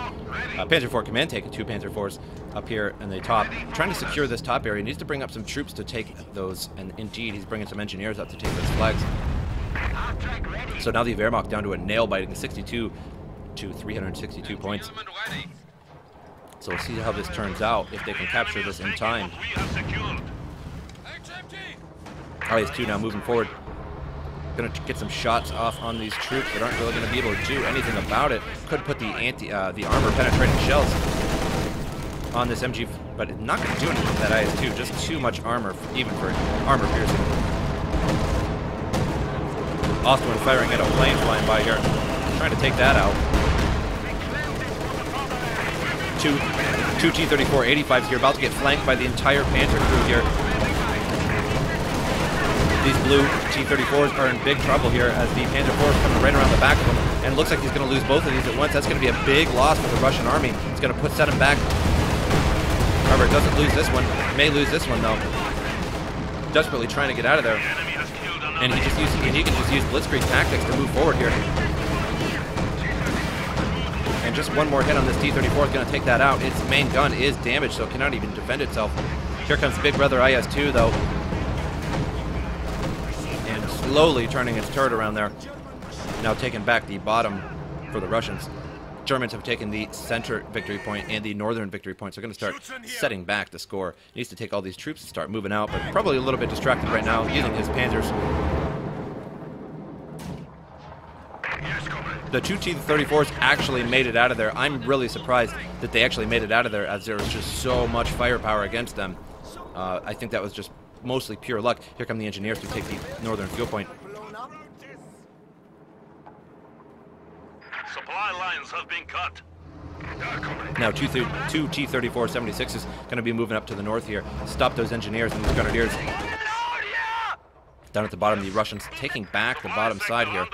Uh, Panzer IV command tank and two Panzer IVs up here in the top. Trying to secure this top area. He needs to bring up some troops to take those. And indeed, he's bringing some engineers up to take those flags. So now the Wehrmacht down to a nail-biting 62 to 362 points. So we'll see how this turns out, if they can capture this in time. IS-2 now moving forward. Gonna get some shots off on these troops that aren't really gonna be able to do anything about it. Could put the anti, uh, the armor penetrating shells on this MG, but not gonna do anything with that IS-2. Just too much armor, even for armor piercing. Ostwind firing at a plane flying by here. Trying to take that out. Two, two T-34 85s here, about to get flanked by the entire Panther crew here. These blue T-34s are in big trouble here as the Panzer IV is coming right around the back of them, and looks like he's going to lose both of these at once. That's going to be a big loss for the Russian army. It's going to put set him back. However, doesn't lose this one. May lose this one though. Desperately trying to get out of there, and he just used, and he can just use blitzkrieg tactics to move forward here. And just one more hit on this T-34 is going to take that out. Its main gun is damaged, so it cannot even defend itself. Here comes Big Brother IS-2, though. And slowly turning its turret around there. Now taking back the bottom for the Russians. Germans have taken the center victory point and the northern victory point, so they're going to start setting back the score. He needs to take all these troops and start moving out, but probably a little bit distracted right now, using his panzers. The two T-34s actually made it out of there. I'm really surprised that they actually made it out of there as there was just so much firepower against them. Uh, I think that was just mostly pure luck. Here come the engineers to take the northern fuel point. Supply lines have been cut. Now two, two T-34 76s going to be moving up to the north here. Stop those engineers and these grenadiers. Down at the bottom, the Russians taking back the bottom side here.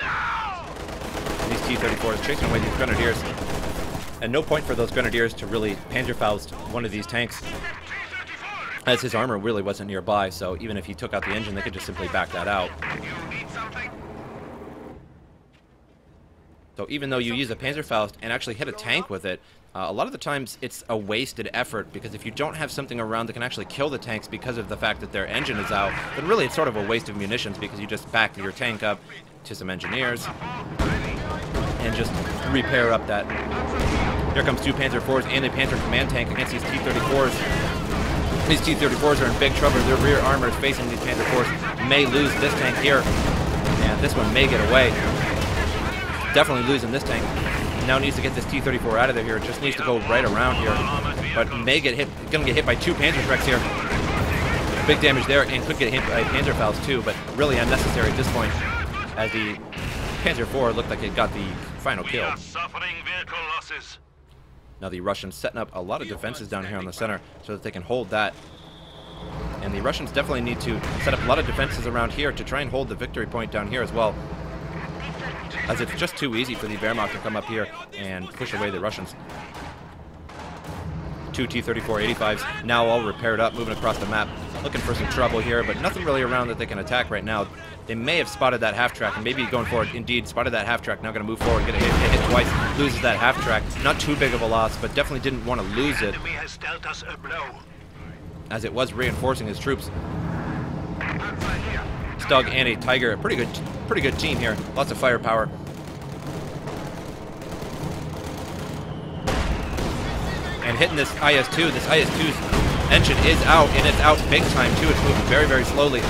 These T-34s chasing away these grenadiers. And no point for those grenadiers to really Panzerfaust one of these tanks. As his armor really wasn't nearby, so even if he took out the engine, they could just simply back that out. So even though you use a Panzerfaust and actually hit a tank with it, uh, a lot of the times it's a wasted effort because if you don't have something around that can actually kill the tanks because of the fact that their engine is out, then really it's sort of a waste of munitions because you just back your tank up to some engineers and just repair up that. Here comes two Panzer IVs and a Panzer Command Tank against these T-34s. These T-34s are in big trouble. Their rear armor is facing these Panzer IVs. May lose this tank here. And this one may get away. Definitely losing this tank. Now needs to get this T-34 out of there here. It just needs to go right around here. But may get hit, gonna get hit by two Panzerschrecks here. Big damage there, and could get hit by Panzerfaust too, but really unnecessary at this point, as the Panzer IV looked like it got the final We kill. are suffering vehicle losses. Now the Russians setting up a lot of defenses down here on the center so that they can hold that. And the Russians definitely need to set up a lot of defenses around here to try and hold the victory point down here as well. As it's just too easy for the Wehrmacht to come up here and push away the Russians. Two T-34-85s now all repaired up, moving across the map. Looking for some trouble here, but nothing really around that they can attack right now. They may have spotted that half track, and maybe going forward, indeed, spotted that half track. Now going to move forward, get a hit, get hit twice, loses that half track. Not too big of a loss, but definitely didn't want to lose it, Enemy has dealt us a blow. as it was reinforcing his troops. Stug and a Tiger, a pretty good, pretty good team here. Lots of firepower. And hitting this IS-2, this IS-2's engine is out, and it's out big time too. It's moving very, very slowly.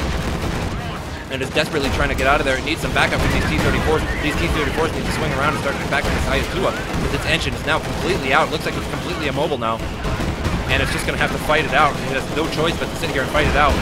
And is desperately trying to get out of there. It needs some backup from these T-34s. These T-34s need to swing around and start backing this IS-2 up. Because its engine is now completely out. It looks like it's completely immobile now. And it's just going to have to fight it out. It has no choice but to sit here and fight it out.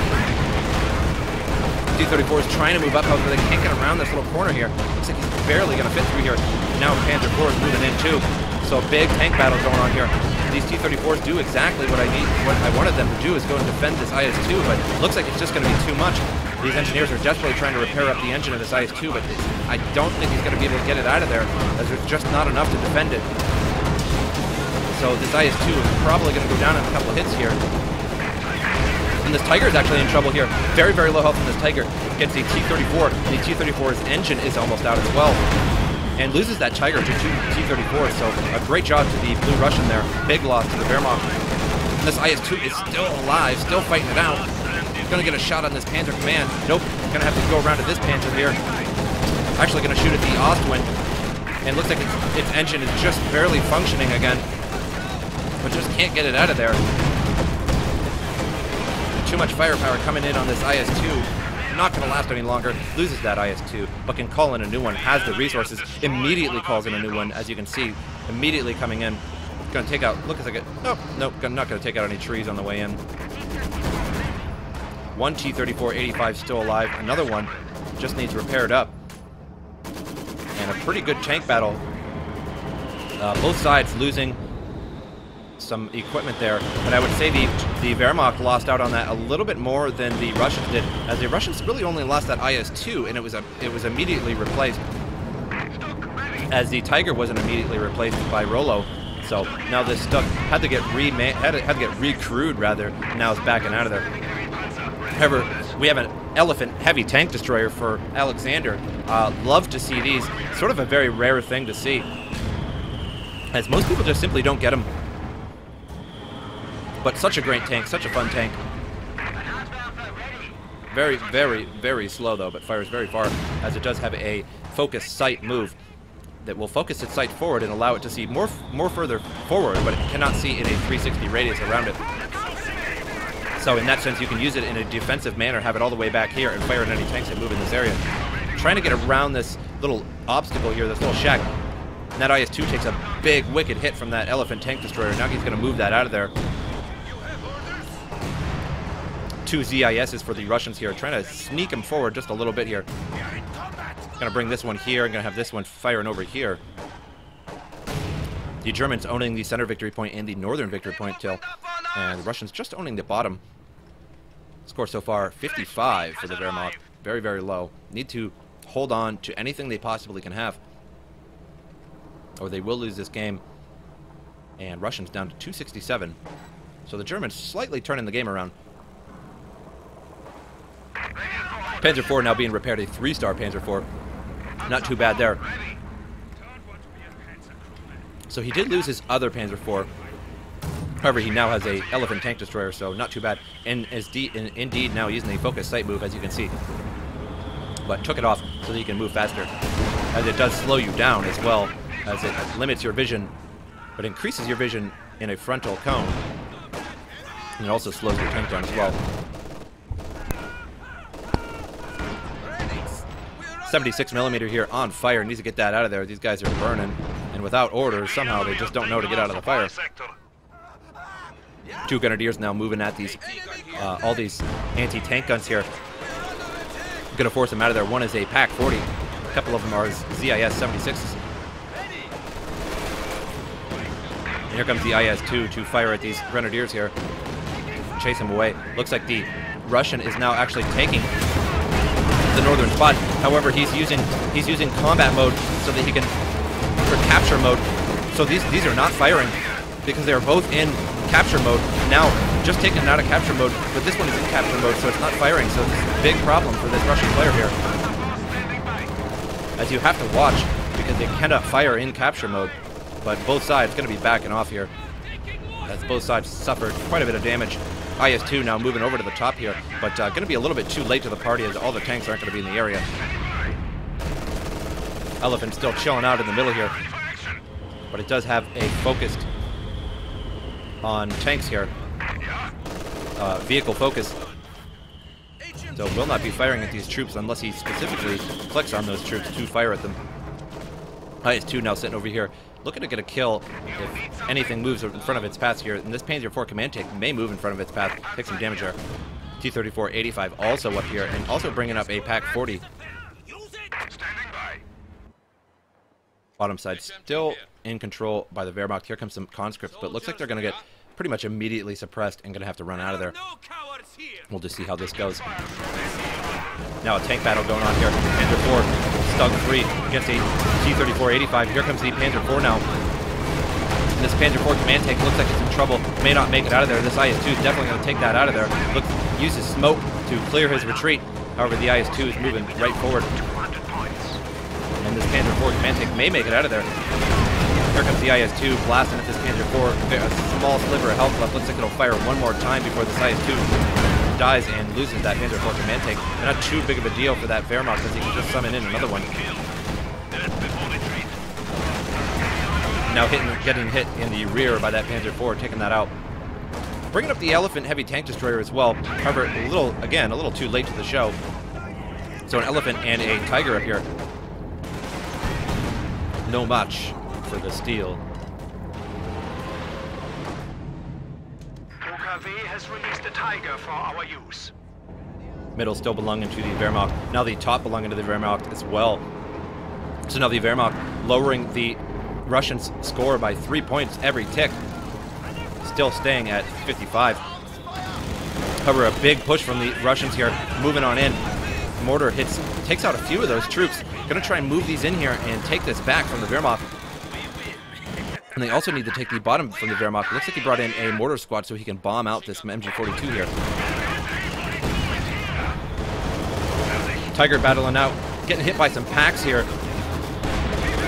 T-34 is trying to move up, however, they can't get around this little corner here. Looks like he's barely going to fit through here. Now Panzer IV is moving in too. So a big tank battle going on here. These T-34s do exactly what I need, what I wanted them to do is go and defend this IS-2, but it looks like it's just going to be too much. These engineers are desperately trying to repair up the engine of this IS-2, but I don't think he's going to be able to get it out of there, as there's just not enough to defend it. So this IS-2 is probably going to go down in a couple hits here. And this Tiger is actually in trouble here. Very, very low health from this Tiger. Gets the T-34. And the T-34's engine is almost out as well. And loses that Tiger to T-34. So a great job to the Blue Russian there. Big loss to the Wehrmacht. This IS-2 is still alive, still fighting it out. Gonna get a shot on this Panzer Command. Nope. Gonna have to go around to this Panzer here. Actually gonna shoot at the Ostwind. And looks like its, its engine is just barely functioning again. But just can't get it out of there too much firepower coming in on this IS-2. Not going to last any longer. Loses that IS-2, but can call in a new one. Has the resources. Immediately calls in a new one, as you can see. Immediately coming in. Going to take out. Look, like it. Nope, nope. I'm not going to take out any trees on the way in. One T-34-85 still alive. Another one just needs repaired up. And a pretty good tank battle. Uh, both sides losing some equipment there, but I would say the the Wehrmacht lost out on that a little bit more than the Russians did, as the Russians really only lost that IS-2, and it was a it was immediately replaced, as the Tiger wasn't immediately replaced by Rollo. So now this stuff had to get re had to, had to get recrewed rather. Now it's backing out of there. However, we have an elephant heavy tank destroyer for Alexander. Uh, love to see these. Sort of a very rare thing to see, as most people just simply don't get them. But such a great tank, such a fun tank. Very, very, very slow though, but fires very far, as it does have a focus sight move that will focus its sight forward and allow it to see more, more further forward, but it cannot see in a 360 radius around it. So in that sense, you can use it in a defensive manner, have it all the way back here, and fire at any tanks that move in this area. Trying to get around this little obstacle here, this little shack. And that IS-2 takes a big, wicked hit from that elephant tank destroyer. Now he's going to move that out of there two ZISs for the Russians here, trying to sneak them forward just a little bit here. Gonna bring this one here, I'm gonna have this one firing over here. The Germans owning the center victory point and the northern victory point till, and the Russians just owning the bottom. Score so far, 55 for the Wehrmacht. Very, very low. Need to hold on to anything they possibly can have. Or they will lose this game. And Russians down to 267. So the Germans slightly turning the game around. Panzer IV now being repaired, a three-star Panzer IV. Not too bad there. So he did lose his other Panzer IV. However, he now has a Elephant tank destroyer, so not too bad. And is in, indeed now using the focus sight move, as you can see. But took it off so that you can move faster. As it does slow you down as well, as it limits your vision, but increases your vision in a frontal cone. And it also slows your tank down as well. 76 millimeter here on fire. Needs to get that out of there. These guys are burning. And without orders, somehow they just don't know to get out of the fire. Two Grenadiers now moving at these, uh, all these anti-tank guns here. Gonna force them out of there. One is a Pak 40. A couple of them are ZIS 76s. And here comes the IS-2 to fire at these Grenadiers here. Chase them away. Looks like the Russian is now actually taking the northern spot. However, he's using he's using combat mode so that he can or capture mode. So these these are not firing because they are both in capture mode. Now, just taken out of capture mode, but this one is in capture mode, so it's not firing. So is a big problem for this Russian player here. As you have to watch because they cannot fire in capture mode. But both sides going to be backing off here as both sides suffered quite a bit of damage. IS-2 now moving over to the top here, but uh, going to be a little bit too late to the party as all the tanks aren't going to be in the area. Elephant still chilling out in the middle here, but it does have a focused on tanks here. Uh, vehicle focus. So will not be firing at these troops unless he specifically clicks on those troops to fire at them. IS-2 now sitting over here, looking to get a kill if anything moves in front of its path here. And this Panzer IV command tank may move in front of its path, take some damage there. T-34 85 also up here, and also bringing up a Pak 40. Bottom side still in control by the Wehrmacht. Here comes some conscripts, but looks like they're going to get pretty much immediately suppressed and going to have to run out of there. We'll just see how this goes. Now a tank battle going on here. Panzer IV, Stug 3 against a T-34 85. Here comes the Panzer IV now. And this Panzer IV command tank looks like it's in trouble. May not make it out of there. This IS-2 is definitely going to take that out of there. Looks uses smoke to clear his retreat. However, the IS-2 is moving right forward. And this Panzer IV command tank may make it out of there. Here comes the IS-2 blasting at this Panzer IV. A small sliver of health left. Looks like it'll fire one more time before this IS-2 dies and loses that Panzer IV command tank. And not too big of a deal for that Wehrmacht because he can just summon in another one. Now hitting, getting hit in the rear by that Panzer IV, taking that out. Bringing up the Elephant heavy tank destroyer as well. However, a little, again, a little too late to the show. So an Elephant and a Tiger up here. No match for the steel. OKW has released a Tiger for our use. Middle still belonging to the Wehrmacht. Now the top belonging to the Wehrmacht as well. So now the Wehrmacht lowering the Russians' score by three points every tick. Still staying at 55. However, a big push from the Russians here, moving on in. Mortar hits, takes out a few of those troops. Gonna try and move these in here and take this back from the Wehrmacht. And they also need to take the bottom from the Wehrmacht. Looks like he brought in a mortar squad so he can bomb out this MG42 here. Tiger battling out, getting hit by some Paks here.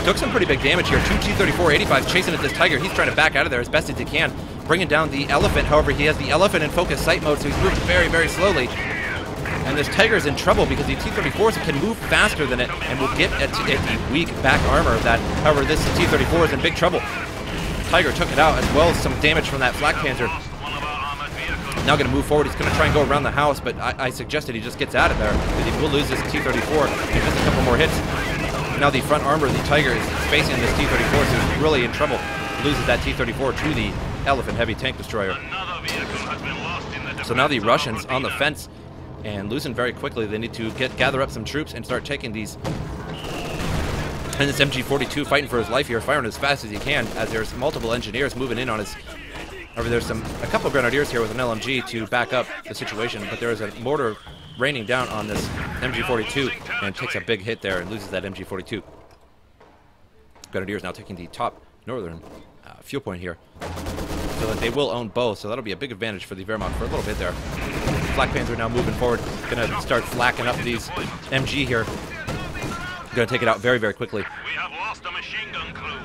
Took some pretty big damage here. Two T-34 85 chasing at this Tiger. He's trying to back out of there as best as he can. Bringing down the Elephant. However, he has the Elephant in focus sight mode, so he's moving very, very slowly. And this Tiger is in trouble because the T-34s can move faster than it and will get at, at the weak back armor of that. However, this T-34 is in big trouble. Tiger took it out as well as some damage from that Flak Panzer. Now going to move forward. He's going to try and go around the house, but I, I suggested he just gets out of there because he will lose this T-34 in just a couple more hits. Now the front armor of the Tiger is facing this T-34, so he's really in trouble. Loses that T-34 to the Elephant Heavy Tank Destroyer. So now the Russians on the fence and losing very quickly. They need to get gather up some troops and start taking these. And this MG42 fighting for his life here, firing as fast as he can, as there's multiple engineers moving in on his. However, there's some a couple of grenadiers here with an LMG to back up the situation, but there is a mortar raining down on this MG42 and takes a big hit there and loses that MG42. Grenadiers now taking the top northern uh, fuel point here. So that they will own both, so that'll be a big advantage for the Wehrmacht for a little bit there. Flak Panzer now moving forward, gonna start flacking up these MG here. Gonna take it out very, very quickly. We have lost a machine gun crew.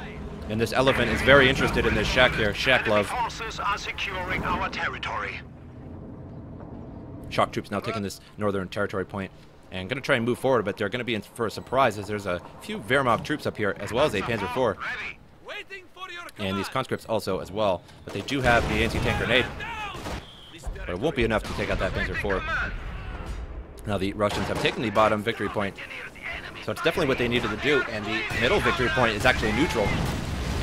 And this elephant is very interested in this shack here, Shack Love. Forces are securing our territory. Shock troops now taking this northern territory point and gonna try and move forward, but they're gonna be in for a surprise as there's a few Wehrmacht troops up here, as well as a Panzer IV. Ready. Waiting for your and these conscripts also as well. But they do have the anti-tank grenade. But it won't be enough to take out that Panzer IV. Now the Russians have taken the bottom victory point, so it's definitely what they needed to do, and the middle victory point is actually neutral.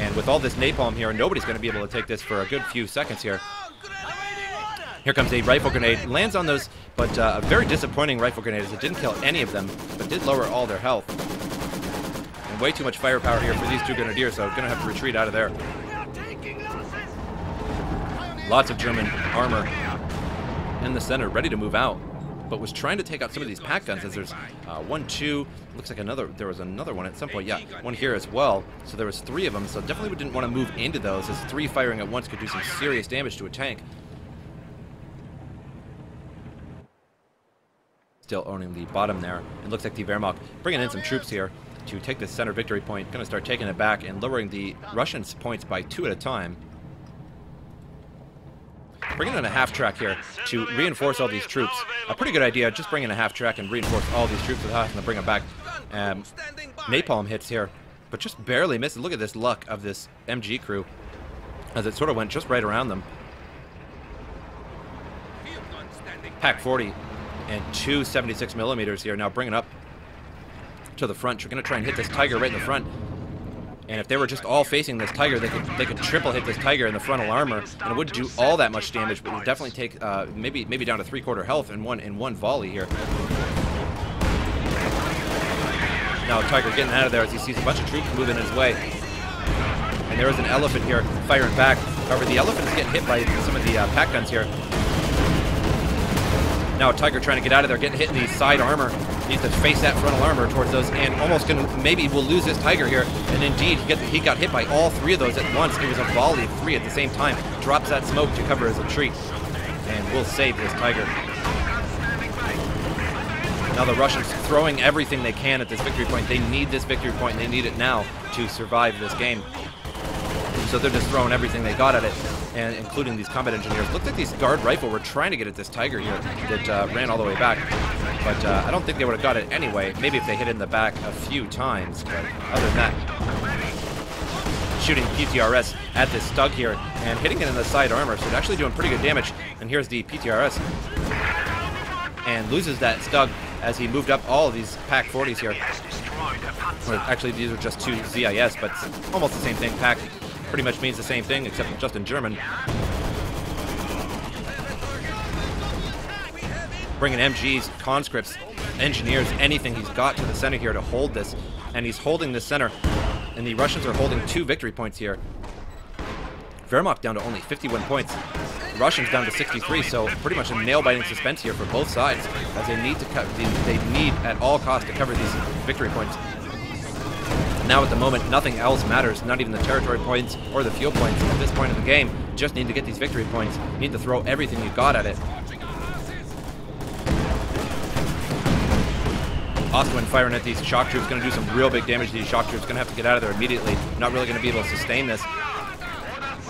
And with all this napalm here, nobody's going to be able to take this for a good few seconds here. Here comes a rifle grenade. Lands on those, but uh, a very disappointing rifle grenade as it didn't kill any of them, but did lower all their health. And way too much firepower here for these two grenadiers, so going to have to retreat out of there. Lots of German armor in the center, ready to move out, but was trying to take out some of these Pak guns as there's uh, one, two, looks like another, there was another one at some point, yeah, one here as well. So there was three of them, so definitely we didn't want to move into those as three firing at once could do some serious damage to a tank. Still owning the bottom there. It looks like the Wehrmacht bringing in some troops here to take the center victory point, going to start taking it back and lowering the Russians' points by two at a time. Bringing in a half track here to reinforce all these troops. A pretty good idea, just bring in a half track and reinforce all these troops without having to bring them back. Um, napalm hits here, but just barely misses. Look at this luck of this MG crew as it sort of went just right around them. Pak 40 and two 76 millimeters here now bringing up to the front. You're going to try and hit this Tiger right in the front. And if they were just all facing this Tiger, they could they could triple hit this Tiger in the frontal armor, and it wouldn't do all that much damage, but it would definitely take uh, maybe maybe down to three quarter health in one in one volley here. Now Tiger getting out of there as he sees a bunch of troops moving his way, and there is an elephant here firing back. However, the elephant is getting hit by some of the uh, Pak guns here. Now Tiger trying to get out of there, getting hit in the side armor. Needs to face that frontal armor towards those, and almost gonna maybe will lose this Tiger here. And indeed, he, he got hit by all three of those at once. It was a volley of three at the same time. Drops that smoke to cover his retreat, and will save this Tiger. Now the Russians throwing everything they can at this victory point. They need this victory point, and they need it now to survive this game. So they're just throwing everything they got at it, and including these combat engineers. Looked like these guard rifle were trying to get at this Tiger here that uh, ran all the way back. But uh, I don't think they would have got it anyway. Maybe if they hit it in the back a few times. But other than that, shooting PTRS at this Stug here and hitting it in the side armor. So it's actually doing pretty good damage. And here's the PTRS. And loses that Stug as he moved up all these Pak 40s here. Or actually, these are just two ZIS, but almost the same thing. Pak pretty much means the same thing, except just in German. Bringing MGs, conscripts, engineers, anything he's got to the center here to hold this. And he's holding the center. And the Russians are holding two victory points here. Wehrmacht down to only 51 points. Russians down to 63, so pretty much a nail-biting suspense here for both sides, as they need to cut. They need at all costs to cover these victory points. Now at the moment, nothing else matters, not even the territory points or the fuel points at this point in the game. Just need to get these victory points. Need to throw everything you got at it. Ostwind firing at these shock troops, going to do some real big damage to these shock troops. Going to have to get out of there immediately. Not really going to be able to sustain this.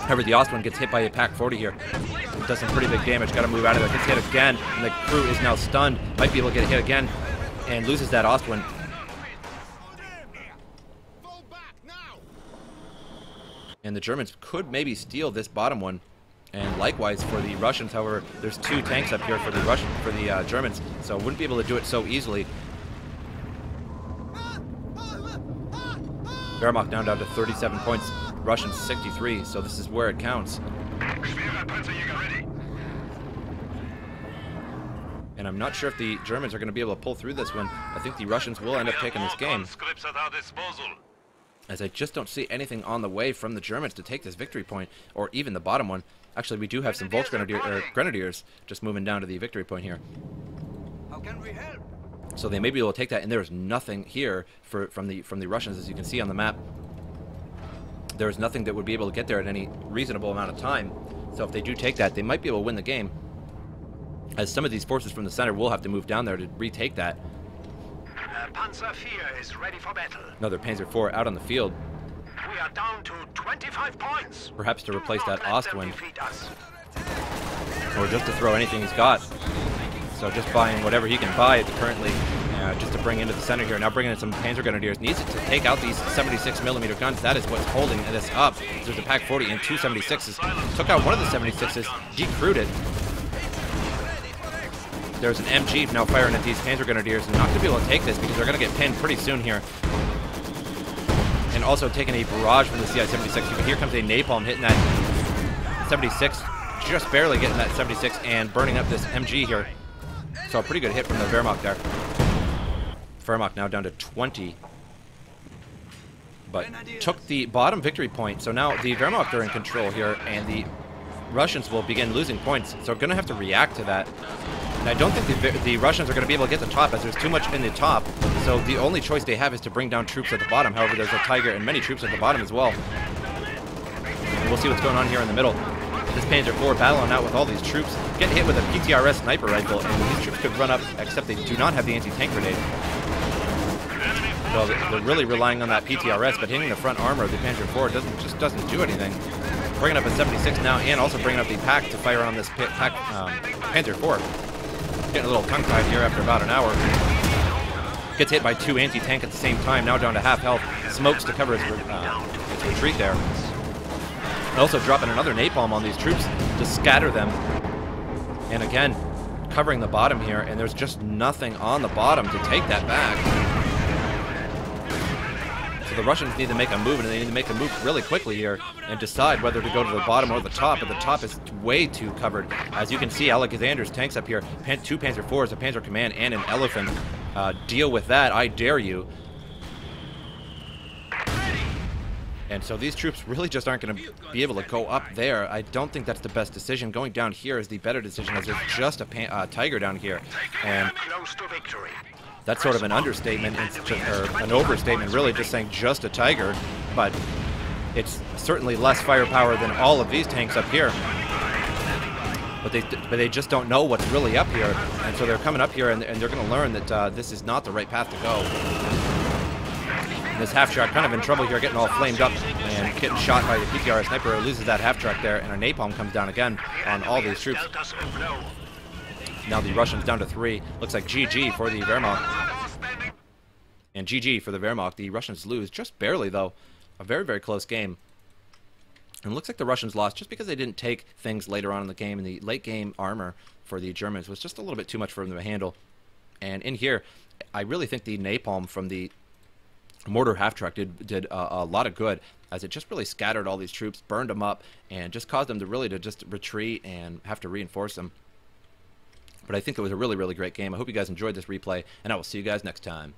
However, the Ostwind gets hit by a Pak 40 here. It does some pretty big damage. Got to move out of there. Gets hit again, and the crew is now stunned. Might be able to get hit again, and loses that Ostwind. And the Germans could maybe steal this bottom one. And likewise for the Russians, however, there's two tanks up here for the Russian for the uh, Germans, so wouldn't be able to do it so easily. Wehrmacht down down to 37 points, Russians 63, so this is where it counts. And I'm not sure if the Germans are going to be able to pull through this one. I think the Russians will end up taking this game. As I just don't see anything on the way from the Germans to take this victory point, or even the bottom one. Actually, we do have some Volksgrenadier, er, Grenadiers just moving down to the victory point here. How can we help? So they may be able to take that, and there is nothing here for from the from the Russians, as you can see on the map. There is nothing that would be able to get there at any reasonable amount of time. So if they do take that, they might be able to win the game. As some of these forces from the center will have to move down there to retake that. Uh, Panzer IV is ready for battle. Another Panzer IV out on the field, We are down to 25 points. perhaps to Do replace that Ostwind, or just to throw anything he's got. So just buying whatever he can buy it's currently, uh, just to bring into the center here. Now bringing in some Panzer Grenadiers. Needs to take out these 76 millimeter guns. That is what's holding this up. There's a Pak 40 and two 76s. Took out one of the 76s, decrewed it. There's an MG now firing at these Panzer Grenadiers. and not going to be able to take this because they're going to get pinned pretty soon here. And also taking a barrage from the CI-76. But here comes a napalm hitting that 76. Just barely getting that 76 and burning up this MG here. So a pretty good hit from the Wehrmacht there. Wehrmacht now down to 20 but took the bottom victory point. So now the Wehrmacht are in control here, and the Russians will begin losing points. So going to have to react to that. And I don't think the, the Russians are going to be able to get the top, as there's too much in the top. So the only choice they have is to bring down troops at the bottom. However, there's a Tiger and many troops at the bottom as well. And we'll see what's going on here in the middle. This Panzer IV battling out with all these troops, getting hit with a PTRS sniper rifle, and these troops could run up, except they do not have the anti-tank grenade. So they're really relying on that PTRS, but hitting the front armor of the Panzer IV doesn't just doesn't do anything. Bringing up a 76 now, and also bringing up the Pak to fire on this pack, um, Panzer IV. Getting a little tongue-tied here after about an hour. Gets hit by two anti-tank at the same time, now down to half health. Smokes to cover his, uh, his retreat there. Also dropping another napalm on these troops to scatter them. And again, covering the bottom here, and there's just nothing on the bottom to take that back. So the Russians need to make a move, and they need to make a move really quickly here and decide whether to go to the bottom or the top. But the top is way too covered. As you can see, Alexander's tanks up here, Pan two Panzer IVs, a Panzer Command, and an Elephant. Uh, deal with that, I dare you. And so these troops really just aren't going to be able to go up there. I don't think that's the best decision. Going down here is the better decision as there's just a uh, Tiger down here. And that's sort of an understatement or an overstatement, really just saying just a Tiger, but it's certainly less firepower than all of these tanks up here. But they, but they just don't know what's really up here, and so they're coming up here and, and they're going to learn that uh, this is not the right path to go. And this half track kind of in trouble here, getting all flamed up and getting shot by the PTR sniper. loses that half track there, and a napalm comes down again on all these troops. Now the Russians down to three. Looks like GG for the Wehrmacht. And GG for the Wehrmacht. The Russians lose just barely, though. A very, very close game. And looks like the Russians lost just because they didn't take things later on in the game. And the late game armor for the Germans was just a little bit too much for them to handle. And in here, I really think the napalm from the mortar half track did did uh, a lot of good as it just really scattered all these troops, burned them up, and just caused them to really to just retreat and have to reinforce them. But I think it was a really, really great game. I hope you guys enjoyed this replay, and I will see you guys next time.